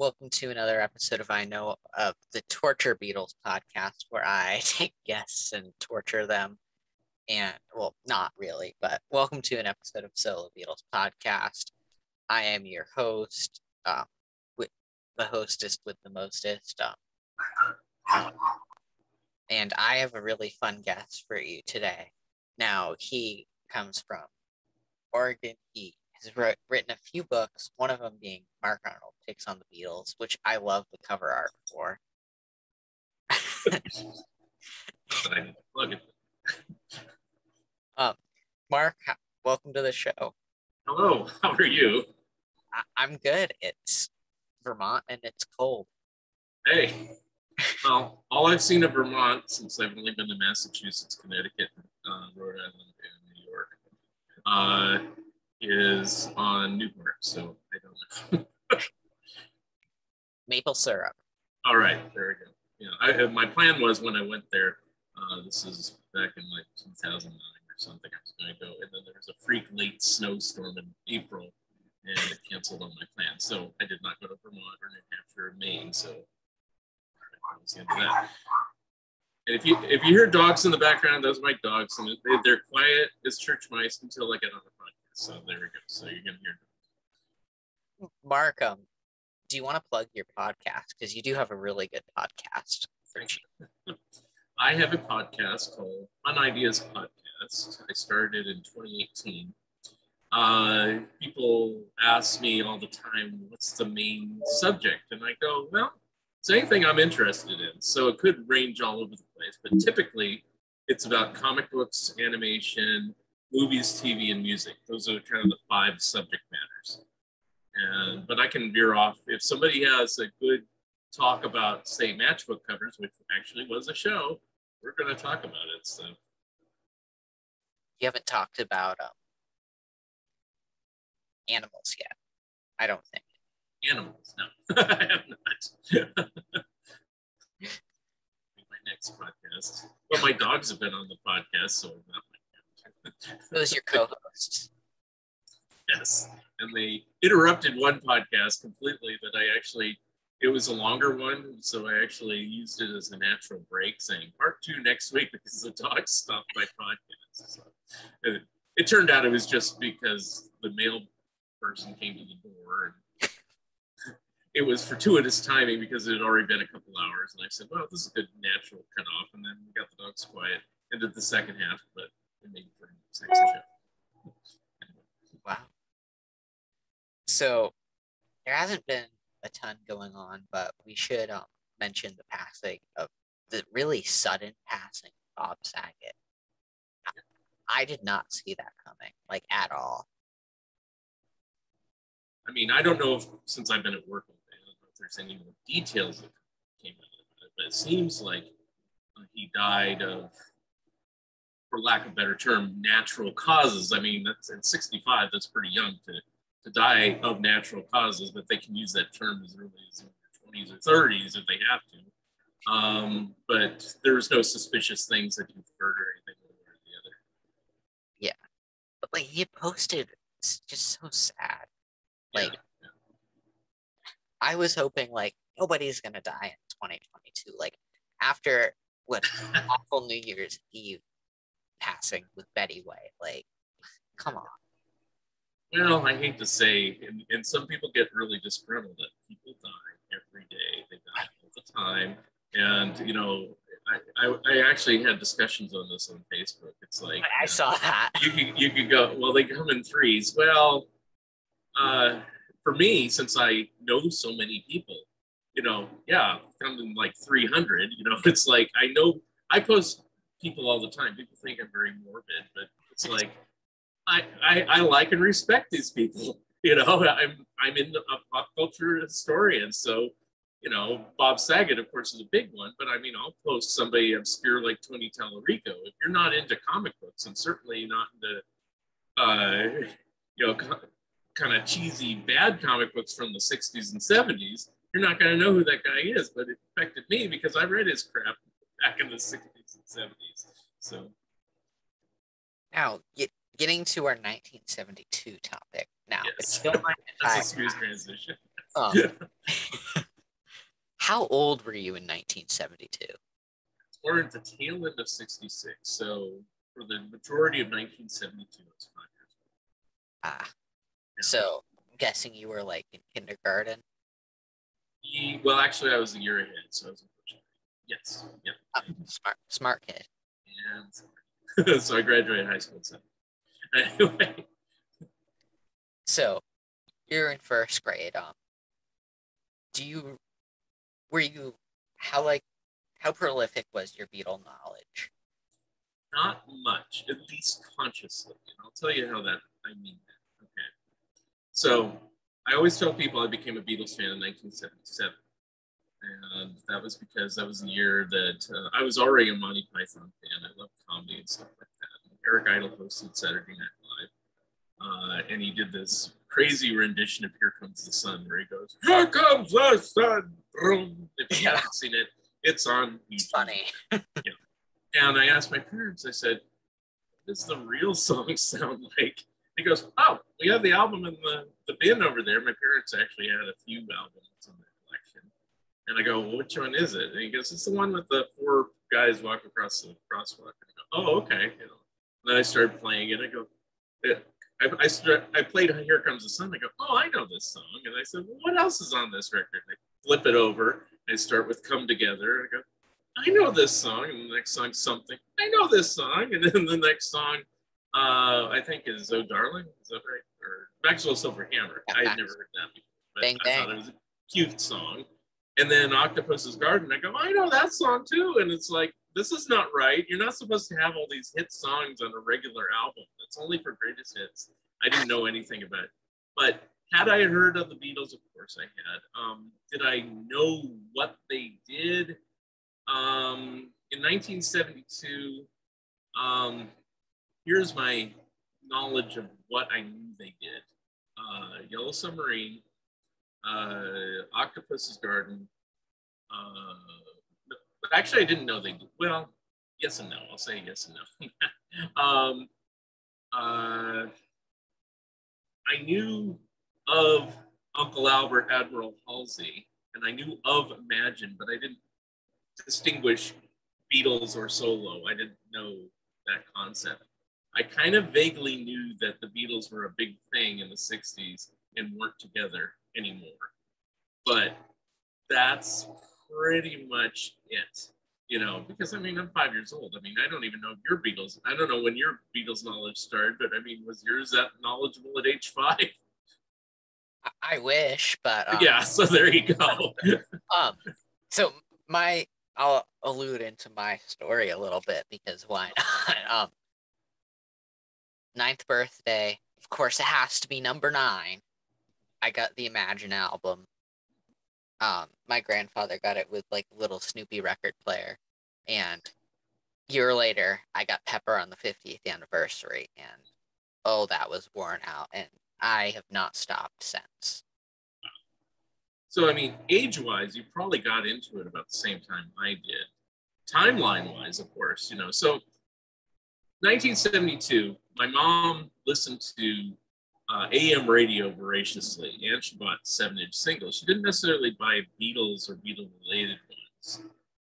welcome to another episode of I Know of the Torture Beatles podcast, where I take guests and torture them. And well, not really, but welcome to an episode of Solo Beatles podcast. I am your host, uh, with the hostess with the mostest. Um, and I have a really fun guest for you today. Now, he comes from Oregon. He has wrote, written a few books, one of them being Mark Arnold Takes on the Beatles, which I love the cover art for. um, Mark, welcome to the show. Hello, how are you? I- I'm good. It's Vermont and it's cold. Hey, well, all I've seen of Vermont since I've only been to Massachusetts, Connecticut, uh, Rhode Island, and New York, uh, is on Newport. So I don't know. Maple syrup. All right, there we go. Yeah, I, my plan was when I went there. Uh, this is back in like 2009 or something. I was going to go, and then there was a freak late snowstorm in April, and it canceled on my plan. So I did not go to Vermont or New Hampshire or Maine. So that was the end of that. And if you if you hear dogs in the background, those are my dogs, and they're quiet as church mice until I get on the podcast. So there we go. So you're gonna hear. Mark, um, do you want to plug your podcast because you do have a really good podcast? I have a podcast called Fun Ideas Podcast. I started in 2018. Uh, people ask me all the time, what's the main subject? And I go, well, it's anything I'm interested in. So it could range all over the place, but typically it's about comic books, animation, movies, TV, and music. Those are kind of the five subject matters. And but I can veer off if somebody has a good talk about, say, matchbook covers, which actually was a show. We're going to talk about it. So you haven't talked about um, animals yet. I don't think. Animals, no, I have not. my next podcast. Well, my dogs have been on the podcast, so not those your co-hosts. Yes, and they interrupted one podcast completely that I actually. It was a longer one, so I actually used it as a natural break, saying part two next week because the dog stopped my podcast. So it, it turned out it was just because the mail person came to the door and it was fortuitous timing because it had already been a couple hours. And I said, well, this is a good natural cutoff. And then we got the dogs quiet into the second half, but Wow. So there hasn't been a ton going on, but we should um, mention the passing of the really sudden passing of Bob Saget. I did not see that coming, like at all. I mean, I don't know if since I've been at work all day, I don't know if there's any more details that came out of it, but it seems like uh, he died of for lack of a better term, natural causes. I mean, that's at 65, that's pretty young to, to die of natural causes, but they can use that term as early as their 20s or 30s if they have to. Um, but there was no suspicious things that you've heard or anything one way or the other. Yeah. But like he posted, it's just so sad. Like, yeah. I was hoping like nobody's gonna die in 2022. Like after what awful New Year's Eve passing with Betty White. Like, come on. Well, I hate to say, and, and some people get really disgruntled that people die every day. They die all the time. And, you know, I, I, I actually had discussions on this on Facebook. It's like I saw that. You could you could go, well, they come in threes. Well, uh, for me, since I know so many people, you know, yeah, come in like 300, you know, it's like I know I post people all the time. People think I'm very morbid, but it's like I, I, I like and respect these people. You know, I'm I'm in a pop culture historian, so you know Bob Saget, of course, is a big one. But I mean, I'll post somebody obscure like Tony Tallarico. If you're not into comic books, and certainly not into uh, you know kind of cheesy bad comic books from the 60s and 70s, you're not going to know who that guy is. But it affected me because I read his crap back in the 60s and 70s. So now get, getting to our 1972 topic. Now, yes. don't mind That's a smooth transition. Um, how old were you in 1972? We're at the tail end of 66. So for the majority of 1972, I was five years old. Ah, Yeah. so I'm guessing you were like in kindergarten. Well, actually, I was a year ahead, so I was in. Yes, yeah. Oh, smart, smart kid. And so I graduated high school. So anyway, So you're in first grade. Um, do you were you how like how prolific was your Beatle knowledge? not much, at least consciously. And I'll tell you how that I mean that. Okay. So I always tell people I became a Beatles fan in 1977. And that was because that was the year that uh, I was already a Monty Python fan. I loved comedy and stuff like that. Eric Idle hosted Saturday Night Live. Uh, and he did this crazy rendition of Here Comes the Sun, where he goes, Here comes the sun. If you Yeah. haven't seen it, it's on It's YouTube. funny. And I asked my parents, I said, what does the real song sound like? He goes, Oh, we have the album in the, the bin over there. My parents actually had a few albums in collection. And I go, well, which one is it? And he goes, It's the one with the four guys walking across the crosswalk. And I go, Oh, okay. You know. And then I started playing it. I go, yeah. I, I, start, I played Here Comes the Sun. I go, Oh, I know this song. And I said, Well, what else is on this record? And I flip it over. I start with Come Together. I go, I know this song, and the next song something. I know this song, and then the next song, uh, I think is "Oh Darling." Is that right? Or Maxwell Silver Hammer. Yeah, I had never heard that before, but Bang, I thought bang. it was a cute song. And then Octopus's Garden. I go, I know that song too, and it's like this is not right. You're not supposed to have all these hit songs on a regular album. It's only for greatest hits. I didn't know anything about it, but had I heard of the Beatles? Of course I had. Um, did I know what they did? Um, in 1972, um, here's my knowledge of what I knew they did uh, Yellow Submarine, uh, Octopus's Garden. Uh, actually, I didn't know they. Well, yes and no. I'll say yes and no. um, uh, I knew of Uncle Albert Admiral Halsey, and I knew of Imagine, but I didn't distinguish Beatles or solo. I didn't know that concept. I kind of vaguely knew that the Beatles were a big thing in the 60s and weren't together anymore. But that's pretty much it, you know, because I mean, I'm five years old. I mean, I don't even know if your Beatles. I don't know when your Beatles knowledge started, but I mean, was yours that knowledgeable at age five? I, I wish, but um, yeah, so there you go. Um, so my I'll allude into my story a little bit because why not? Um, ninth birthday, of course, it has to be number nine. I got the Imagine album. Um, my grandfather got it with like little Snoopy record player, and year later, I got Pepper on the 50th anniversary, and oh, that was worn out, and I have not stopped since. So, I mean, age wise, you probably got into it about the same time I did. Timeline wise, of course, you know. So, 1972, my mom listened to uh, AM radio voraciously, and she bought seven inch singles. She didn't necessarily buy Beatles or Beatle related ones,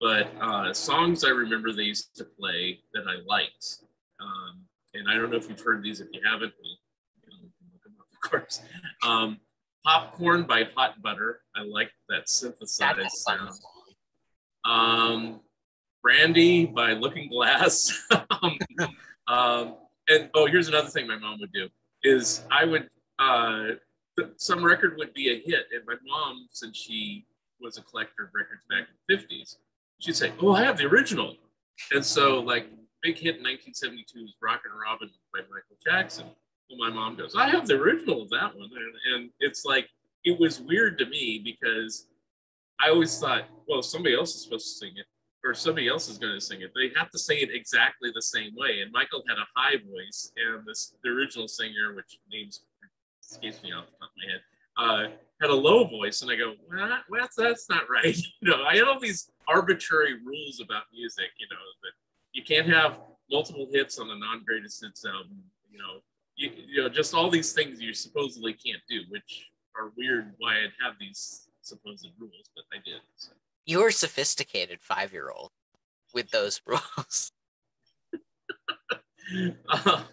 but uh, songs I remember they used to play that I liked. Um, and I don't know if you've heard these. If you haven't, well, you know, look them up, of course. Um, Popcorn by Hot Butter. I like that synthesized That's sound. Um, Brandy by Looking Glass. um, um, and oh, here's another thing my mom would do is I would uh, some record would be a hit, and my mom, since she was a collector of records back in the 50s, she'd say, "Oh, I have the original." And so, like, big hit in 1972 is "Rockin' Robin" by Michael Jackson. Well, my mom goes, "I have the original of that one," and, and it's like it was weird to me because I always thought, well, somebody else is supposed to sing it, or somebody else is going to sing it. They have to say it exactly the same way. And Michael had a high voice, and this the original singer, which names escapes me off the top of my head, uh, had a low voice. And I go, well, well that's, that's not right. you know, I had all these arbitrary rules about music. You know, that you can't have multiple hits on a non-greatest hits album. You know, you, you know, just all these things you supposedly can't do, which are weird. Why I'd have these supposed rules, but I did. So. You're sophisticated five year old with those rules. uh,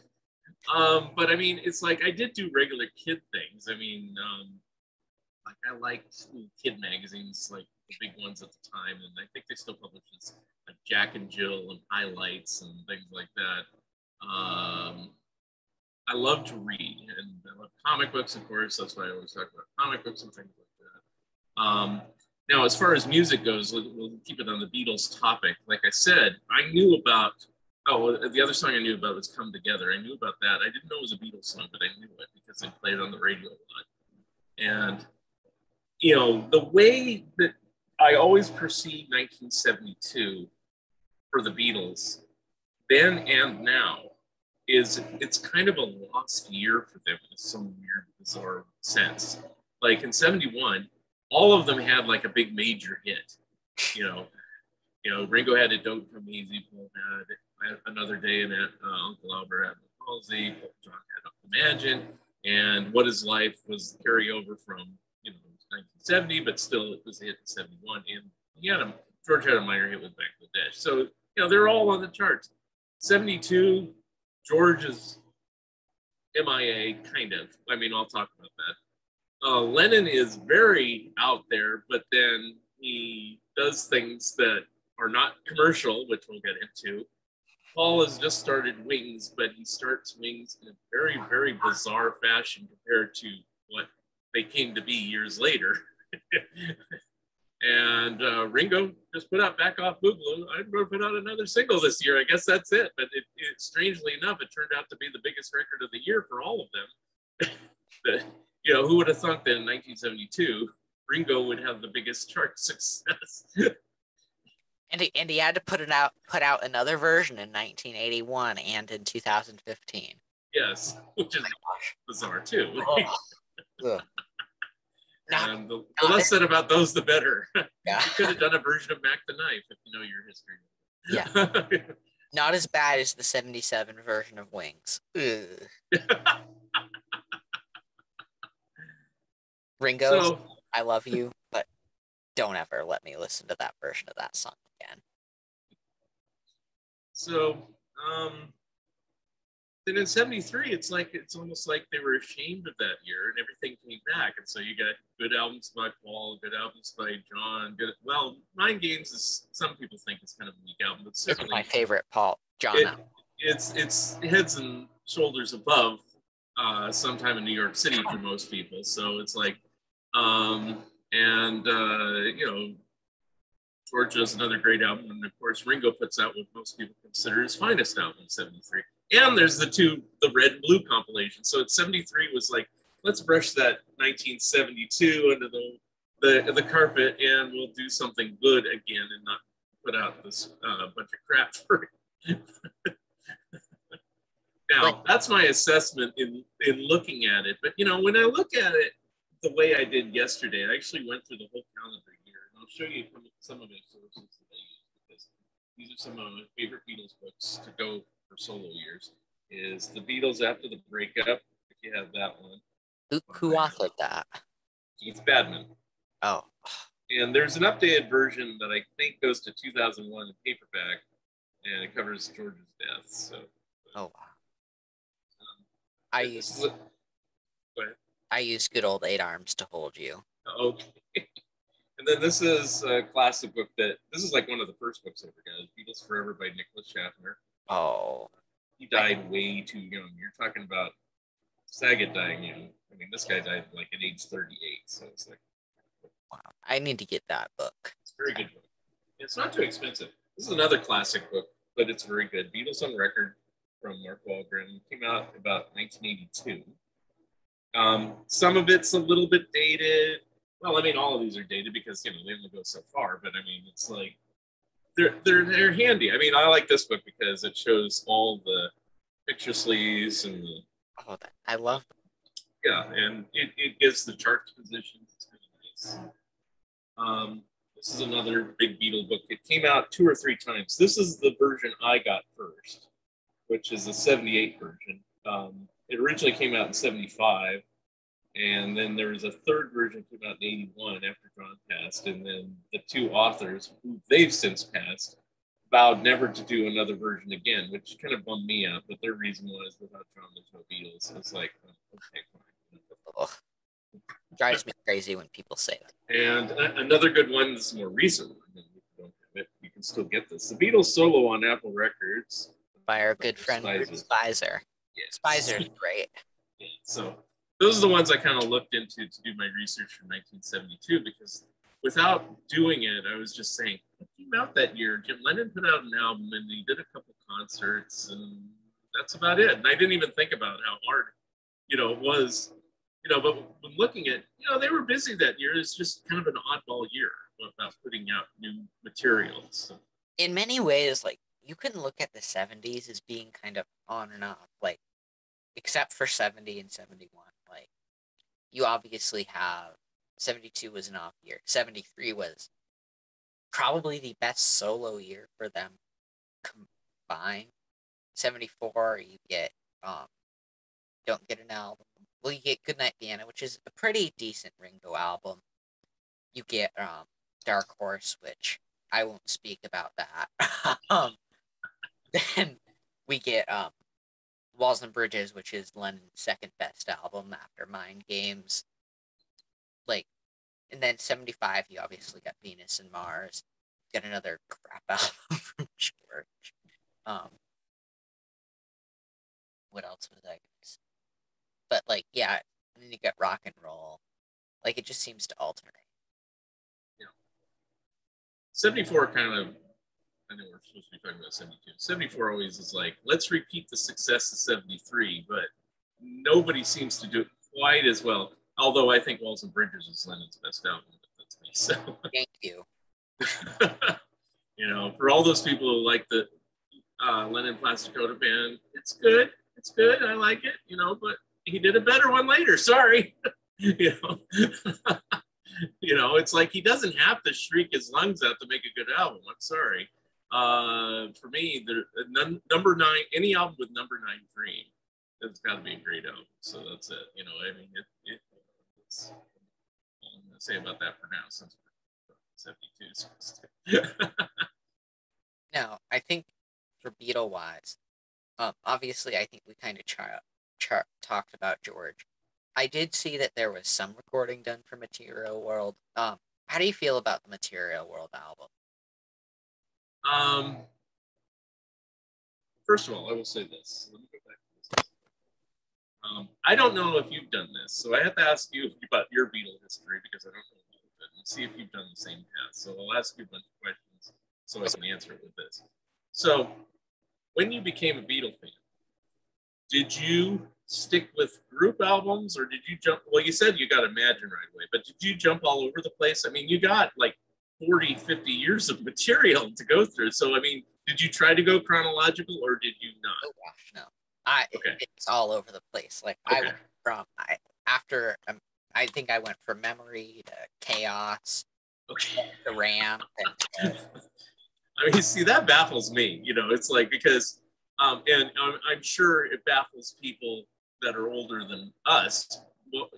um, but I mean, it's like I did do regular kid things. I mean, um, like I liked kid magazines, like the big ones at the time, and I think they still publish this, like Jack and Jill and highlights and things like that. Um, I love to read, and I love comic books, of course. That's why I always talk about comic books and things like that. Um, now, as far as music goes, we'll, keep it on the Beatles topic. Like I said, I knew about Oh, the other song I knew about was "Come Together." I knew about that. I didn't know it was a Beatles song, but I knew it because they played it on the radio a lot. And you know, the way that I always perceive 1972 for the Beatles, then and now, is it's kind of a lost year for them in some weird, bizarre sense. Like in '71, all of them had like a big major hit. You know, you know, Ringo had "It Don't Come Easy," Paul had another day in it. Uh, Uncle Albert had palsy, John had Imagine, and What Is Life was carryover from you know 1970, but still it was a hit in 71. And he had a George had a minor hit with Dash. So you know they're all on the charts. 72, George's MIA, kind of. I mean, I'll talk about that. Uh, Lennon is very out there, but then he does things that are not commercial, which we'll get into. Paul has just started Wings, but he starts Wings in a very, very bizarre fashion compared to what they came to be years later. and uh, Ringo just put out Back Off Boogaloo. I'm going to put out another single this year. I guess that's it. But it, it, strangely enough, it turned out to be the biggest record of the year for all of them. you know, who would have thought that in 1972 Ringo would have the biggest chart success? And he, and he had to put it out put out another version in 1981 and in 2015. Yes, which is oh bizarre too. Oh. and the, the less said about those, the better. Yeah. you could have done a version of Mac the Knife if you know your history. Yeah. Not as bad as the 77 version of Wings. Ringo, so, I love you, but don't ever let me listen to that version of that song again. So, um, then in 73, it's like, it's almost like they were ashamed of that year and everything came back. And so you got good albums by Paul, good albums by John, good, well, Mind Games is, some people think it's kind of a weak album, but certainly. It's my favorite Paul, John. It, it's, it's heads and shoulders above uh, sometime in New York City for most people. So it's like, um, and uh, you know, George does another great album, and of course Ringo puts out what most people consider his finest album, '73. And there's the two, the red and blue compilation. So '73 was like, let's brush that 1972 under the the, the carpet, and we'll do something good again, and not put out this uh, bunch of crap for. now that's my assessment in in looking at it. But you know, when I look at it the way I did yesterday, I actually went through the whole calendar here, and I'll show you some of my sources that I use because these are some of my favorite Beatles books to go for solo years. Is the Beatles after the breakup? If you have that one. Who, who authored that? Keith Badman. Oh. And there's an updated version that I think goes to 2001 in paperback, and it covers George's death. So. Oh wow. Um, I use. I use good old eight arms to hold you. Okay. And then this is a classic book that this is like one of the first books I ever got. Beatles Forever by Nicholas Schaffner. Oh. He died way too young. You're talking about Saget dying young. I mean, this guy died like at age 38. So it's like. Wow. I need to get that book. It's a very good book. It's not too expensive. This is another classic book, but it's very good. Beatles on Record from Mark Wallgren came out about 1982. Um, some of it's a little bit dated well, I mean, all of these are dated because you know they only go so far. But I mean, it's like they're they're they're handy. I mean, I like this book because it shows all the picture sleeves and the. Oh, I love. Them. Yeah, and it, it gives the chart positions. It's really nice. Um, this is another big Beatle book. It came out two or three times. This is the version I got first, which is the 78 version. Um, it originally came out in 75 And then there was a third version came out in 81 after John passed. And then the two authors, who they've since passed, vowed never to do another version again, which kind of bummed me out. But their reason was without John, there's no Beatles. It's like, um, okay, fine. Drives me crazy when people say that. And another good one, this is more recent one. if you don't have it, you can still get this. The Beatles solo on Apple Records. By our good friend Spizer. Spizer. Yes. Spizer's great. Yeah, so those are the ones I kind of looked into to do my research from 1972 because without doing it, I was just saying, what came out that year? Jim Lennon put out an album and he did a couple concerts and that's about it. And I didn't even think about how hard, you know, it was, you know, but when looking at, you know, they were busy that year. It's just kind of an oddball year about putting out new materials. So, In many ways, like you can look at the 70s as being kind of on and off, like except for 70 and 71. Like you obviously have 72 was an off year. 73 was probably the best solo year for them combined. 74 you get um don't get an album. Well, you get Goodnight Vienna, which is a pretty decent Ringo album. You get um Dark Horse, which I won't speak about that. um, then we get um Walls and Bridges, which is Lennon's second best album after Mind Games. Like, and then 75, you obviously got Venus and Mars. Got another crap album from George. Um, what else was I? But like, yeah, and then you got rock and roll. Like, it just seems to alternate. 74 kind of, I know we're supposed to be talking about 72. 74 always is like, let's repeat the success of 73, but nobody seems to do it quite as well. Although I think Walls and Bridges is Lennon's best album, but that's me. So, Thank you. you know, for all those people who like the uh, Lennon Plastic Ono band, it's good. It's good. I like it, you know, but he did a better one later. Sorry. you know, you know, it's like he doesn't have to shriek his lungs out to make a good album. I'm sorry. Uh, for me, the num- number nine, any album with number nine dream, it's got to be a great album. So that's it. You know, I mean, it, it, it's I'm gonna say about that for now, since we're 72. Now, I think for Beatle wise, um, obviously, I think we kind of char- char- talked about George. I did see that there was some recording done for Material World. Um, how do you feel about the Material World album? Um, first of all, I will say this. Let me go back to this. Um, I don't know if you've done this, so I have to ask you about your Beatle history because I don't know all of it, and see if you've done the same path. So I'll ask you a bunch of questions so I can answer it with this. So, when you became a Beatle fan, did you stick with group albums or did you jump? Well, you said you got Imagine right away, but did you jump all over the place? I mean, you got like 40, 50 years of material to go through. So, I mean, did you try to go chronological or did you not? Oh gosh, no. I Okay. it's all over the place. Like I went from I after um, I think I went from memory to chaos Okay. to RAM and I mean, see, that baffles me. You know, it's like because, um, and I'm, I'm sure it baffles people that are older than us.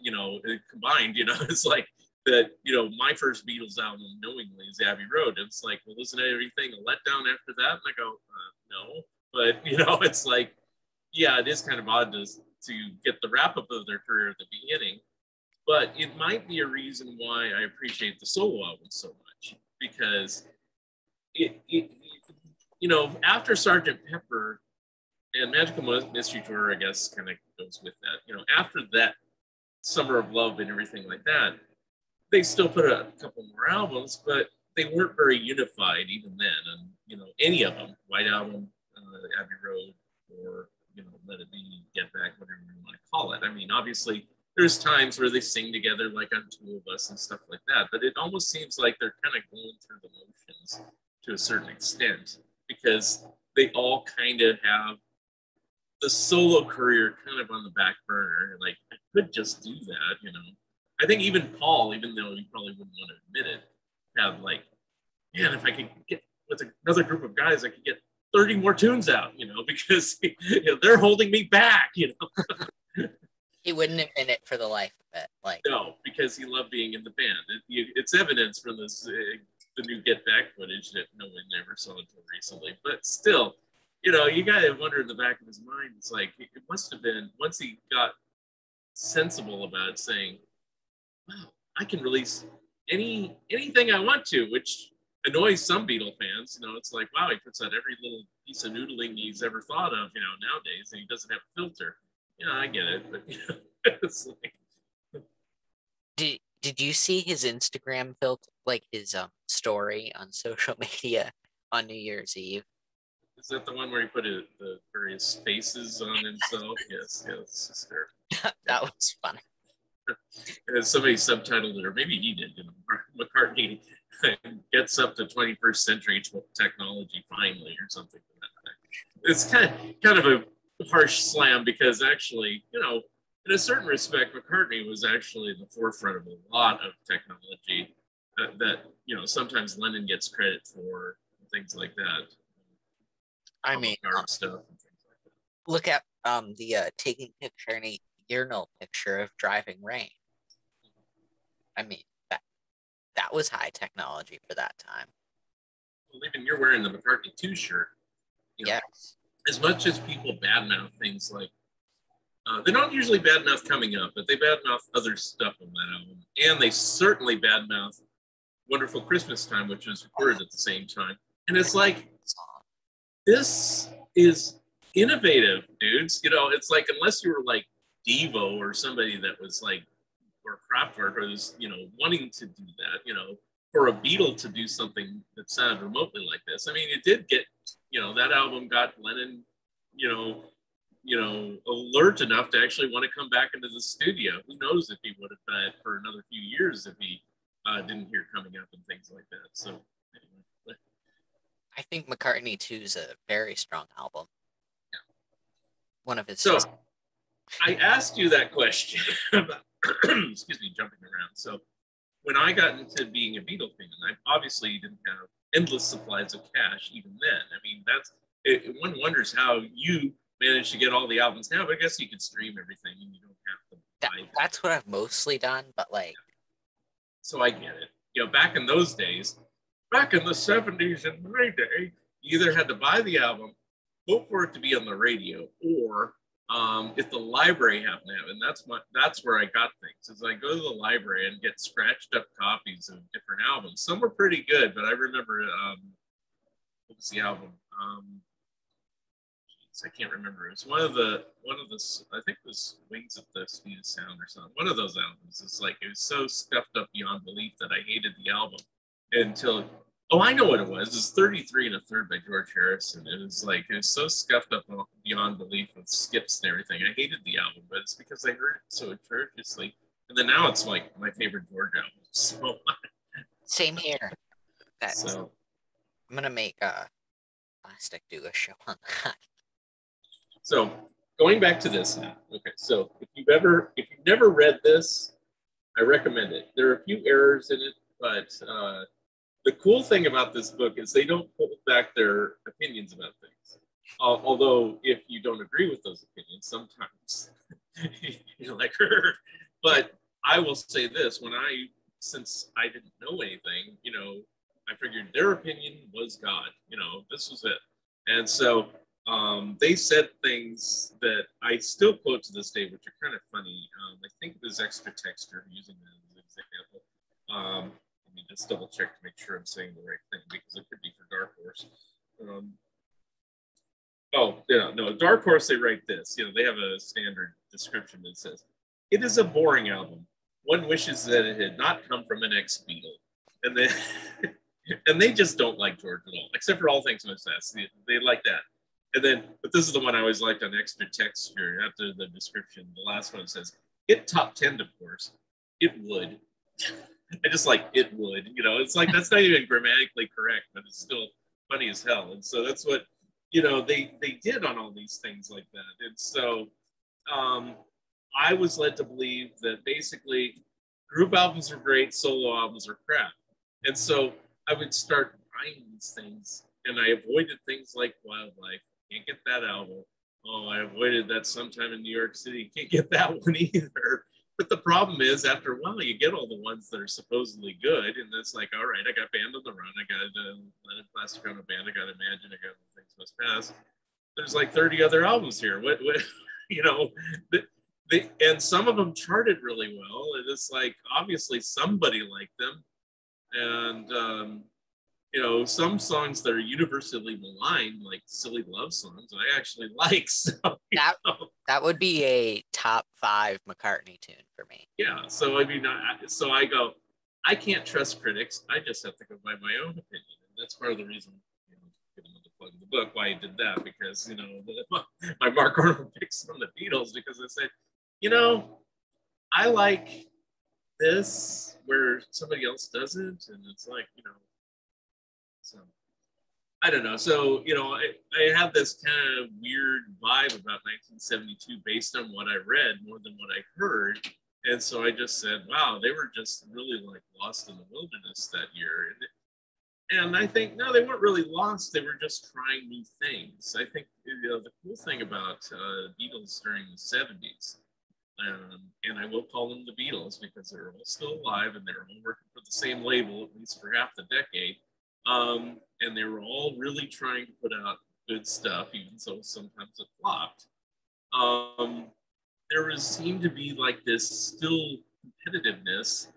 You know, uh, combined. You know, it's like that. You know, my first Beatles album, knowingly, is Abbey Road. It's like, well, isn't everything a letdown after that? And I go, uh, no. But you know, it's like, yeah, it is kind of odd to to get the wrap up of their career at the beginning. But it might be a reason why I appreciate the solo album so much because it, it, you know, after Sergeant Pepper and Magical Mystery Tour, I guess, kind of goes with that. You know, after that Summer of Love and everything like that, they still put out a couple more albums, but they weren't very unified even then. And you know, any of them, White Album, uh, Abbey Road, or you know, Let It Be, Get Back, whatever you want to call it. I mean, obviously, there's times where they sing together, like on Two of Us and stuff like that. But it almost seems like they're kind of going through the motions to a certain extent because they all kind of have the solo career kind of on the back burner. Like I could just do that, you know. I think even Paul, even though he probably wouldn't want to admit it, have like, man, if I could get with another group of guys, I could get 30 more tunes out, you know, because you know, they're holding me back, you know. He wouldn't have been it for the life of it. Like no, because he loved being in the band. It, you, it's evidence from this uh, the new Get Back footage that no one ever saw until recently. But still, you know, you got to wonder in the back of his mind. It's like it must have been once he got sensible about it, saying, "Wow, I can release any anything I want to," which annoys some Beatle fans. You know, it's like, wow, he puts out every little piece of noodling he's ever thought of. You know, nowadays, and he doesn't have a filter. Yeah, I get it, but you know, it's like. Did Did you see his Instagram filter, like his um story on social media on New Year's Eve? Is that the one where he put it, the various faces on himself? yes, yes, sister. that was funny. Somebody subtitled it, or maybe he did. You know, McCartney gets up to 21st century technology finally, or something. It's kind of kind of a harsh slam because actually, you know, in a certain respect, McCartney was actually the forefront of a lot of technology uh, that you know sometimes Lennon gets credit for things like that. I mean, um, stuff. Like look at um the uh, taking picture and a urinal picture of driving rain. I mean that that was high technology for that time. Well, even you're wearing the McCartney 2 shirt. You know, yes. As much as people badmouth things like uh, they're not usually badmouth coming up, but they badmouth other stuff on that album, and they certainly badmouth "Wonderful Christmas Time," which was recorded at the same time. And it's like this is innovative, dudes. You know, it's like unless you were like Devo or somebody that was like, or Kraftwerk, or was you know wanting to do that, you know, for a Beatle to do something that sounded remotely like this. I mean, it did get, you know, that album got Lennon, you know, you know, alert enough to actually want to come back into the studio. Who knows if he would have done it for another few years if he uh, didn't hear coming up and things like that. So anyway. I think McCartney 2 is a very strong album. Yeah. One of his. So I asked you that question about, excuse me, jumping around. So when I got into being a Beatle fan, I obviously didn't have endless supplies of cash even then. I mean, that's it, one wonders how you managed to get all the albums now, but I guess you could stream everything and you don't have to that, That's what I've mostly done, but like. So I get it. You know, back in those days, back in the 70s and my day, you either had to buy the album, hope for it to be on the radio, or um, if the library happened to have, and that's my that's where I got things. Is I go to the library and get scratched up copies of different albums. Some were pretty good, but I remember um, what was the album? Um, geez, I can't remember. It was one of the one of the I think it was Wings of the Speed of Sound or something. One of those albums. It's like it was so stuffed up beyond belief that I hated the album until Oh, I know what it was. It's 33 and a third by George Harrison. It was like, it was so scuffed up beyond belief with skips and everything. I hated the album, but it's because I heard it so atrociously. And then now it's like my favorite George album. So, Same here. That's, so, I'm going to make a plastic do a show on that. So, going back to this now. Okay, so if you've ever, if you've never read this, I recommend it. There are a few errors in it, but uh, the cool thing about this book is they don't hold back their opinions about things. Uh, although, if you don't agree with those opinions, sometimes you're like, her. but I will say this when I, since I didn't know anything, you know, I figured their opinion was God, you know, this was it. And so um, they said things that I still quote to this day, which are kind of funny. Um, I think it was Extra Texture using that as an example. Um, me just double check to make sure I'm saying the right thing because it could be for Dark Horse. Um, oh, yeah, no, Dark Horse, they write this. You know, they have a standard description that says, It is a boring album. One wishes that it had not come from an ex Beatle. And then, and they just don't like George at all, except for All Things Must Pass. They, they like that. And then, but this is the one I always liked on extra texture after the description. The last one says, It top 10, of course. It would. I just like it would, you know, it's like that's not even grammatically correct, but it's still funny as hell. And so that's what, you know, they they did on all these things like that. And so um, I was led to believe that basically group albums are great, solo albums are crap. And so I would start buying these things and I avoided things like Wildlife. Can't get that album. oh, I avoided that sometime in New York City. Can't get that one either. But the problem is, after a while, you get all the ones that are supposedly good, and it's like, all right, I got Band on the Run, I got uh, Plastic Ono Band, I got Imagine, I got Things Must Pass. There's like 30 other albums here. What, what you know, the, the, and some of them charted really well. And it's like obviously somebody liked them, and um, you know, some songs that are universally maligned, like silly love songs, I actually like. So, that, know. that would be a top five McCartney tune for me. Yeah. So, I mean, I, so I go, I can't trust critics. I just have to go by my own opinion. And that's part of the reason, you know, get another plug in the book, why I did that, because, you know, the, my Mark Arnold picks on the Beatles, because I said, you know, I like this where somebody else doesn't. And it's like, you know, so I don't know. So, you know, I, I have this kind of weird vibe about 1972 based on what I read more than what I heard. And so I just said, wow, they were just really like lost in the wilderness that year. And, and I think, no, they weren't really lost. They were just trying new things. I think, you know, the cool thing about uh, Beatles during the 70s, um, and I will call them the Beatles because they're all still alive and they're all working for the same label, at least for half the decade um, and they were all really trying to put out good stuff, even though sometimes it flopped. Um, there was seemed to be like this still competitiveness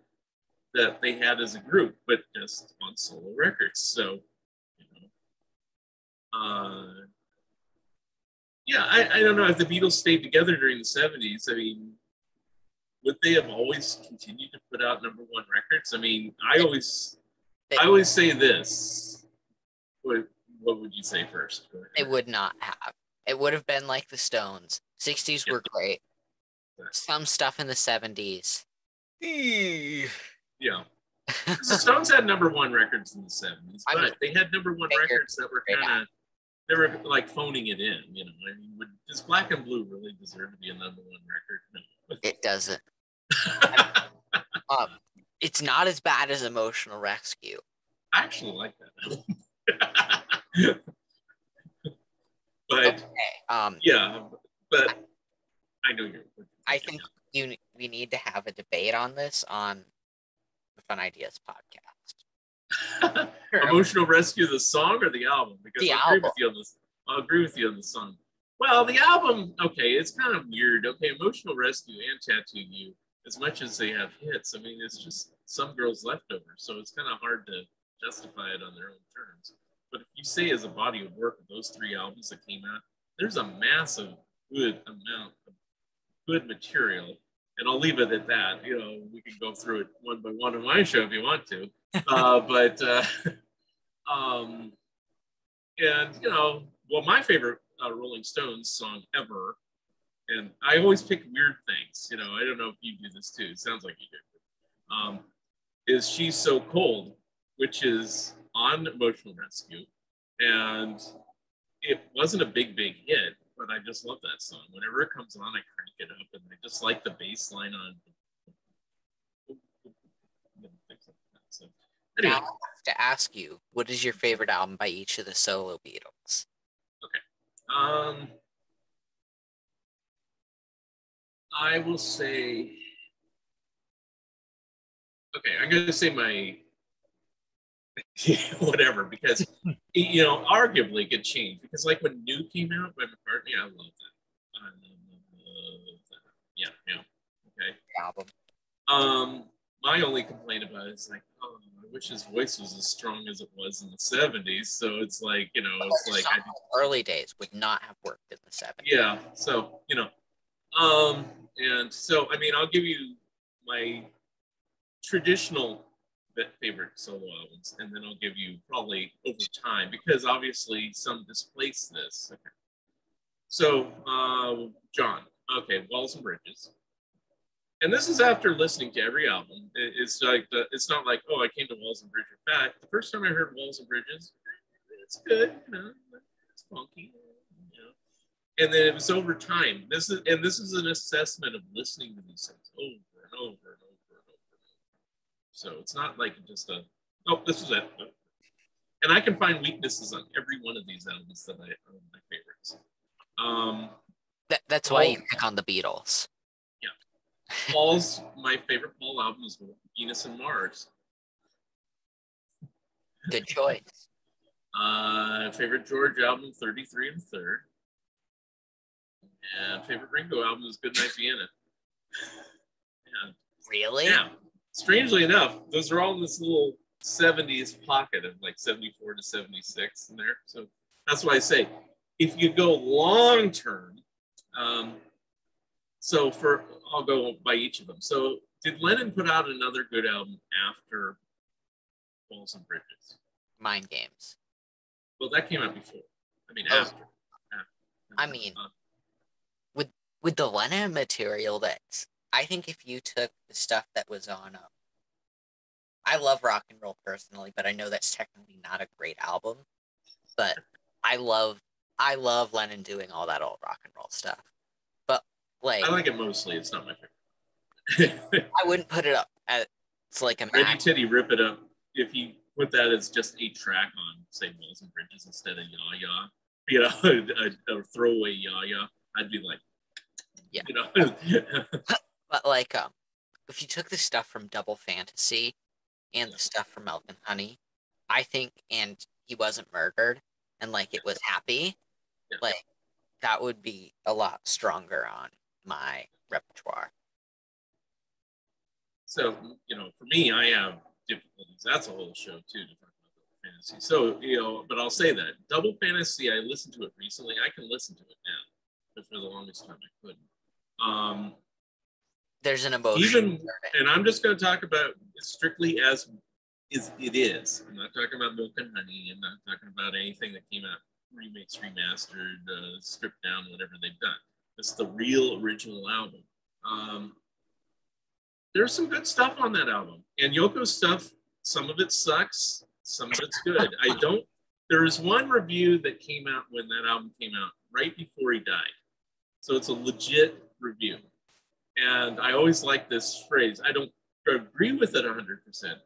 that they had as a group, but just on solo records. So, you know, uh, yeah, I, I don't know if the Beatles stayed together during the 70s. I mean, would they have always continued to put out number one records? I mean, I always I always say this. What, what would you say first? It would not have. It would have been like the Stones. 60s yeah. were great. Some stuff in the 70s. Yeah. the Stones had number one records in the 70s, but I they had number one records that were kind of they were like phoning it in, you know. I mean, would, does Black and Blue really deserve to be a number one record? No. It doesn't. um, it's not as bad as Emotional Rescue. I actually like that. but okay, um, yeah, but I know you're. I think you we need to have a debate on this on the Fun Ideas podcast. Emotional Rescue, the song or the album? Because the album. agree with you on this. I'll agree with you on the song. Well, the album, okay, it's kind of weird. Okay, Emotional Rescue and Tattoo You, as much as they have hits, I mean, it's just some girls leftover. So it's kind of hard to justify it on their own terms. But if you say as a body of work of those three albums that came out, there's a massive good amount of good material. And I'll leave it at that. You know, we can go through it one by one on my show if you want to. Uh, but uh, um, and you know, well, my favorite uh, Rolling Stones song ever, and I always pick weird things. You know, I don't know if you do this too. It sounds like you do. Um, is She's So Cold, which is on Emotional Rescue. And it wasn't a big, big hit, but I just love that song. Whenever it comes on, I crank it up and I just like the bass line on. So, anyway. Now I have to ask you, what is your favorite album by each of the solo Beatles? Okay. Um, I will say okay, I'm going to say my whatever because you know arguably could change because like when New came out by McCartney, I love that. I love that. Yeah, yeah. Okay. Album. Um, my only complaint about it is like, oh, I wish his voice was as strong as it was in the '70s. So it's like, you know, it's like I, early days would not have worked in the '70s. Yeah. So you know, um, and so I mean, I'll give you my traditional favorite solo albums, and then I'll give you probably over time because obviously some displace this. Okay. So, uh, John, okay, Walls and Bridges. And this is after listening to every album. It's like the, it's not like oh I came to Walls and Bridges. In fact, the first time I heard Walls and Bridges, it's good, you know, it's funky. And then it was over time. This is and this is an assessment of listening to these things over and over and over and over. so it's not like just a, oh, this is it. And I can find weaknesses on every one of these albums that I are my favorites. Um, That, that's why you pick on the Beatles. Yeah, Paul's my favorite Paul album is Venus and Mars. Good choice. Uh, favorite George album, 33 and Third. And favorite Ringo album is Goodnight Vienna. Yeah. Really? yeah. Strangely enough, those are all in this little 70s pocket of like 74 to 76 in there. So that's why I say if you go long term, um, so for I'll go by each of them. So did Lennon put out another good album after Walls and Bridges? Mind games. Well, that came out before. I mean, Oh. after. after. I mean- Uh, With the Lennon material, that's I think if you took the stuff that was on, um, I love rock and roll personally, but I know that's technically not a great album. But I love, I love Lennon doing all that old rock and roll stuff. But like, I like it mostly. It's not my favorite. I wouldn't put it up as it's like a Ready match. Titty Rip It Up. If you put that as just a track on, say, Walls and Bridges instead of Ya Ya, you know, a, a throwaway Ya Ya, I'd be like, Yeah. you know, But like, um, if you took the stuff from Double Fantasy and the stuff from Milk and Honey, I think, and he wasn't murdered, and like it was happy, Yeah. like that would be a lot stronger on my repertoire. so you know, for me, I have difficulties. That's a whole show too to talk about double fantasy. So you know, but I'll say that double fantasy. I listened to it recently. I can listen to it now, but for the longest time I couldn't. Um, There's an emotion. Even- and I'm just going to talk about strictly as is it is. I'm not talking about Milk and Honey. I'm not talking about anything that came out remixed, remastered, uh, stripped down, whatever they've done. It's the real original album. Um, there's some good stuff on that album, and Yoko's stuff. Some of it sucks, some of it's good. I don't. There is one review that came out when that album came out, right before he died. So it's a legit review. And I always like this phrase. I don't agree with it 100%,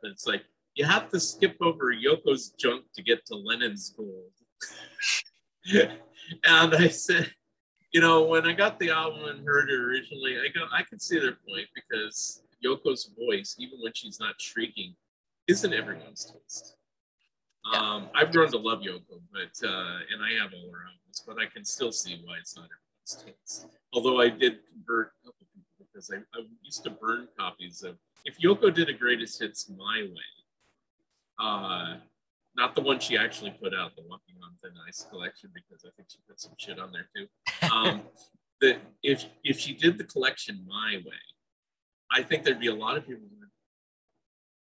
but it's like you have to skip over Yoko's junk to get to Lennon's gold. and I said, you know, when I got the album and heard it originally, I go, I can see their point because Yoko's voice, even when she's not shrieking, isn't everyone's taste. Um, I've grown to love Yoko, but uh, and I have all her albums, but I can still see why it's not everyone's taste. Although I did convert a couple people because I, I used to burn copies of. If Yoko did a greatest hits my way, uh, not the one she actually put out, the Walking on Thin Ice collection, because I think she put some shit on there too. Um, that if if she did the collection my way, I think there'd be a lot of people. Going,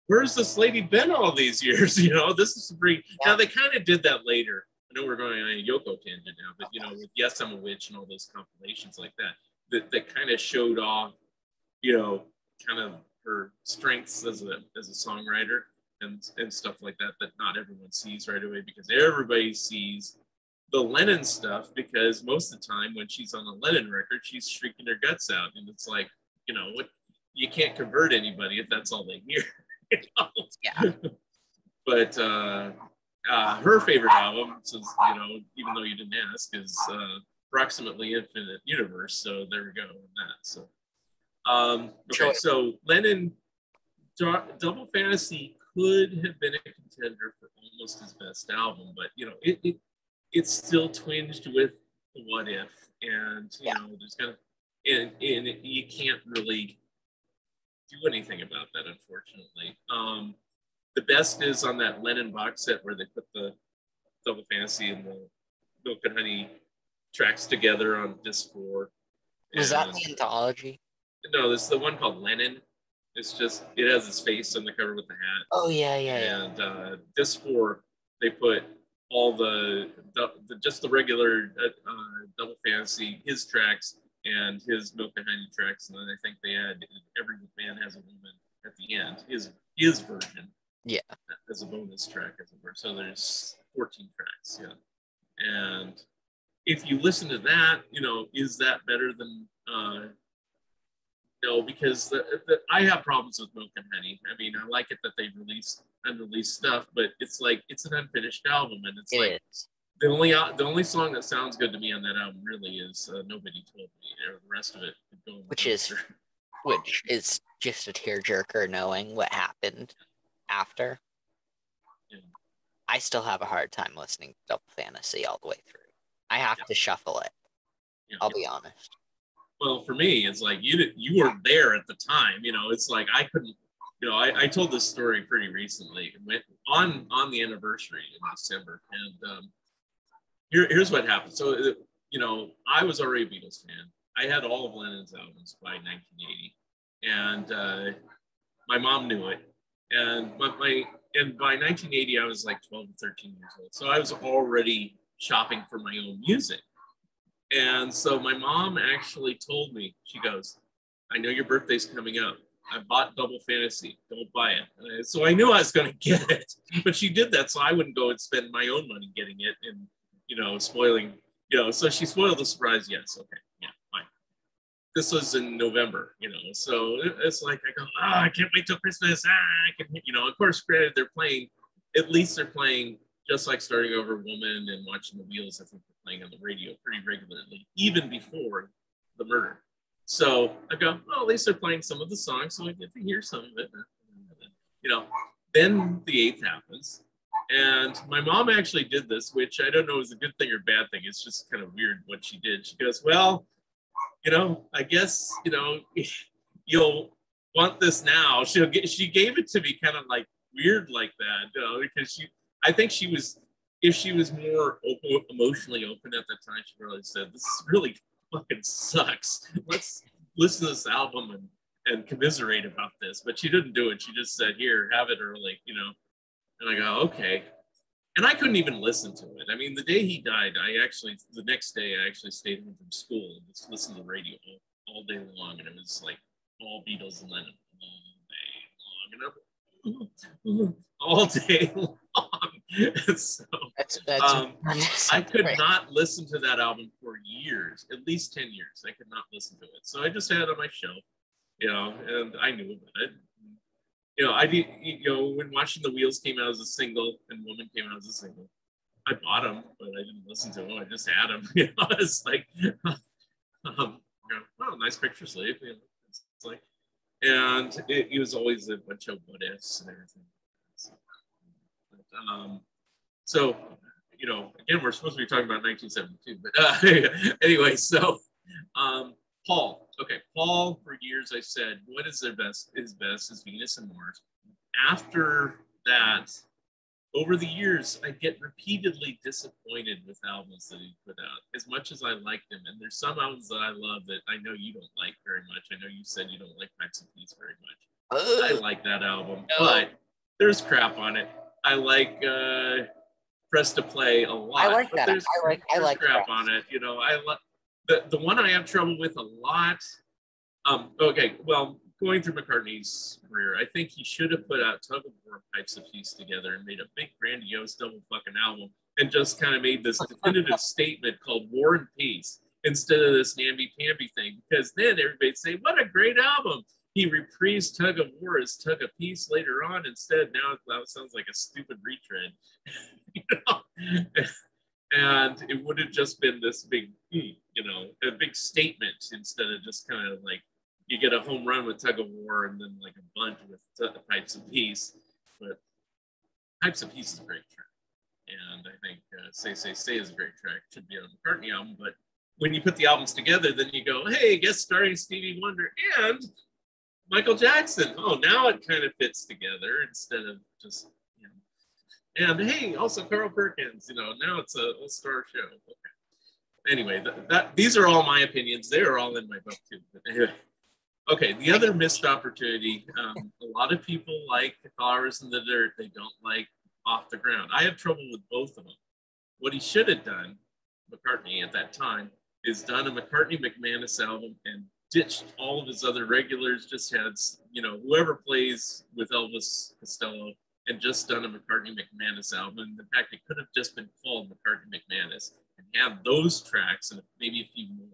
Where's this lady been all these years? You know, this is pretty. Now they kind of did that later. I know we're going on a Yoko tangent now, but you know, with Yes I'm a Witch and all those compilations like that, that that kind of showed off, you know, kind of her strengths as a as a songwriter and and stuff like that that not everyone sees right away because everybody sees the Lennon stuff because most of the time when she's on the Lennon record, she's shrieking her guts out, and it's like, you know, what you can't convert anybody if that's all they hear. you know? Yeah. But uh, uh, her favorite album, since you know, even though you didn't ask, is uh, approximately Infinite Universe. So there we go on that. So, um, okay, so Lennon, Double Fantasy could have been a contender for almost his best album, but you know, it, it it's still twinged with the what if, and you Yeah. know, there's gonna and and you can't really do anything about that, unfortunately. Um, the best is on that Lennon box set where they put the Double Fantasy and the Milk and Honey tracks together on disc four. Was that the anthology? no, this is the one called Lennon. It's just it has his face on the cover with the hat. Oh yeah, yeah, yeah. And uh, disc four, they put all the, the, the just the regular uh, uh, double fantasy, his tracks and his Milk and Honey tracks, and then I think they add every man has a woman at the end, his his version. Yeah. As a bonus track, as it were. So there's 14 tracks, yeah. And if you listen to that, you know, is that better than uh, no, because the, the, I have problems with Milk and Honey. I mean, I like it that they released unreleased stuff, but it's like it's an unfinished album, and it's It like is. the only the only song that sounds good to me on that album really is uh, "Nobody Told Me." Or The rest of it, which is which is just a tearjerker, knowing what happened after. Yeah. I still have a hard time listening to Double Fantasy all the way through. I have yeah. to shuffle it. Yeah. I'll be honest. Well, for me, it's like you you weren't there at the time. You know, it's like I couldn't. You know, I, I told this story pretty recently. Went on on the anniversary in December, and um, here, here's what happened. So, uh, you know, I was already a Beatles fan. I had all of Lennon's albums by 1980, and uh, my mom knew it. And my, my and by 1980, I was like 12 to 13 years old. So I was already shopping for my own music. And so my mom actually told me, she goes, I know your birthday's coming up. I bought Double Fantasy. Don't buy it. So I knew I was going to get it, but she did that so I wouldn't go and spend my own money getting it and you know, spoiling, you know, so she spoiled the surprise. Yes. Okay. This was in November, you know, so it's like, I go, oh, I can't wait till Christmas. Ah, I can, you know, of course, granted, they're playing, at least they're playing just like starting over woman and watching the wheels. I think they're playing on the radio pretty regularly, even before the murder. So I go, well, at least they're playing some of the songs, so I get to hear some of it. You know, then the eighth happens, and my mom actually did this, which I don't know is a good thing or bad thing. It's just kind of weird what she did. She goes, Well, you know, I guess, you know, you'll want this now. She'll get, she gave it to me kind of like weird like that, you know, because she, I think she was, if she was more open, emotionally open at that time, she probably said, This really fucking sucks. Let's listen to this album and, and commiserate about this. But she didn't do it. She just said, Here, have it early, you know and I go, okay. And I couldn't even listen to it. I mean, the day he died, I actually, the next day, I actually stayed home from school and just listened to the radio all, all day long. And it was like all Beatles and Lennon all day long. And I'm, all day long. so that's, that's um, I could not listen to that album for years, at least 10 years. I could not listen to it. So I just had it on my shelf, you know, and I knew about it you know, I did, you know, when watching the Wheels came out as a single and Woman came out as a single, I bought them, but I didn't listen to them. I just had them. You know, it's like, um, you know, oh, nice picture sleeve. You know, it's, like, and it, it, was always a bunch of what ifs and everything. So, but, um, so, you know, again, we're supposed to be talking about 1972, but uh, anyway, so um, Paul, okay, Paul, for years I said, what is their best? His best is Venus and Mars. After that, over the years, I get repeatedly disappointed with albums that he put out, as much as I like them. And there's some albums that I love that I know you don't like very much. I know you said you don't like Pipes and Peace very much. I like that album, but there's crap on it. I like uh, Press to Play a lot. I like that. I like. I like crap on it. You know, I like the, the one I have trouble with a lot. Um, okay, well, going through McCartney's career, I think he should have put out Tug of War Pipes of Peace together and made a big grandiose double fucking album and just kind of made this definitive statement called War and Peace instead of this namby-pamby thing. Because then everybody'd say, what a great album. He reprised Tug of War as Tug of Peace later on. Instead, now it sounds like a stupid retread. you know? and it would have just been this big, hmm, you know, a big statement instead of just kind of like you get a home run with tug of war and then like a bunt with t- pipes of peace. But pipes of peace is a great track, and I think uh, "Say Say Say" is a great track. Should be on the McCartney album, but when you put the albums together, then you go, hey, guest starring Stevie Wonder and Michael Jackson. Oh, now it kind of fits together instead of just you know. and hey, also Carl Perkins, you know, now it's a all-star show. Okay. Anyway, that, that these are all my opinions. They are all in my book too. Anyway. Okay, the other missed opportunity. Um, a lot of people like Flowers in the Dirt. They don't like Off the Ground. I have trouble with both of them. What he should have done, McCartney at that time, is done a McCartney MacManus album and ditched all of his other regulars. Just had you know whoever plays with Elvis Costello and just done a McCartney MacManus album. In fact, it could have just been called McCartney MacManus and have those tracks and maybe a few more.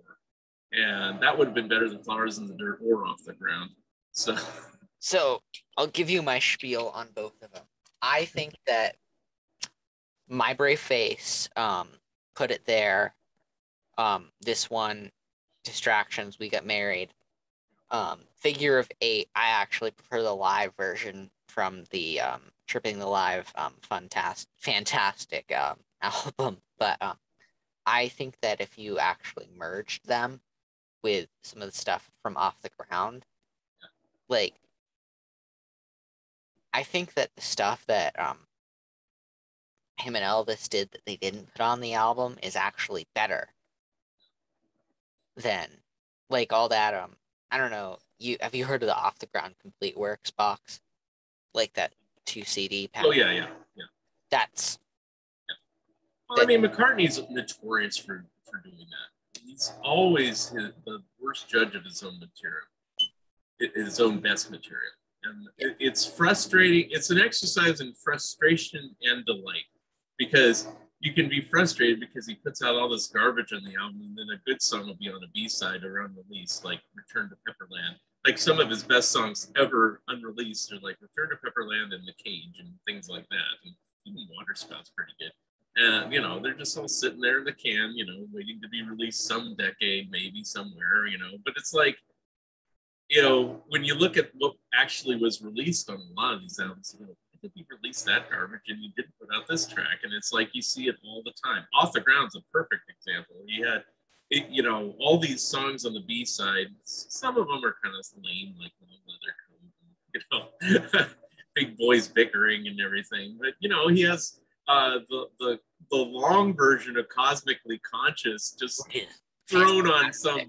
And that would have been better than Flowers in the Dirt or Off the Ground. So, so I'll give you my spiel on both of them. I think that My Brave Face, um, put it there. Um, this one, Distractions, We Got Married. Um, Figure of Eight, I actually prefer the live version from the um, Tripping the Live um, fantastic, fantastic um, album. But um, I think that if you actually merged them with some of the stuff from Off the Ground, like, I think that the stuff that um, him and Elvis did that they didn't put on the album is actually better than like all that um I don't know you have you heard of the off the ground complete works box like that two CD pack? Oh yeah, yeah, yeah. That's. Well, I mean, McCartney's notorious for for doing that. He's always his, the worst judge of his own material, his own best material, and it, it's frustrating. It's an exercise in frustration and delight because you can be frustrated because he puts out all this garbage on the album, and then a good song will be on a B side or unreleased, like "Return to Pepperland." Like some of his best songs ever unreleased are like "Return to Pepperland" and "The Cage" and things like that. And even "Waterspout's pretty good. And you know, they're just all sitting there in the can, you know, waiting to be released some decade, maybe somewhere, you know. But it's like, you know, when you look at what actually was released on a lot of these albums, you know, did you release that garbage and you didn't put out this track? And it's like you see it all the time. Off the Ground's a perfect example. He had, it, you know, all these songs on the B side. Some of them are kind of lame, like Long Leather, you know, big boys bickering and everything. But you know, he has uh, the the the long version of Cosmically Conscious just thrown on some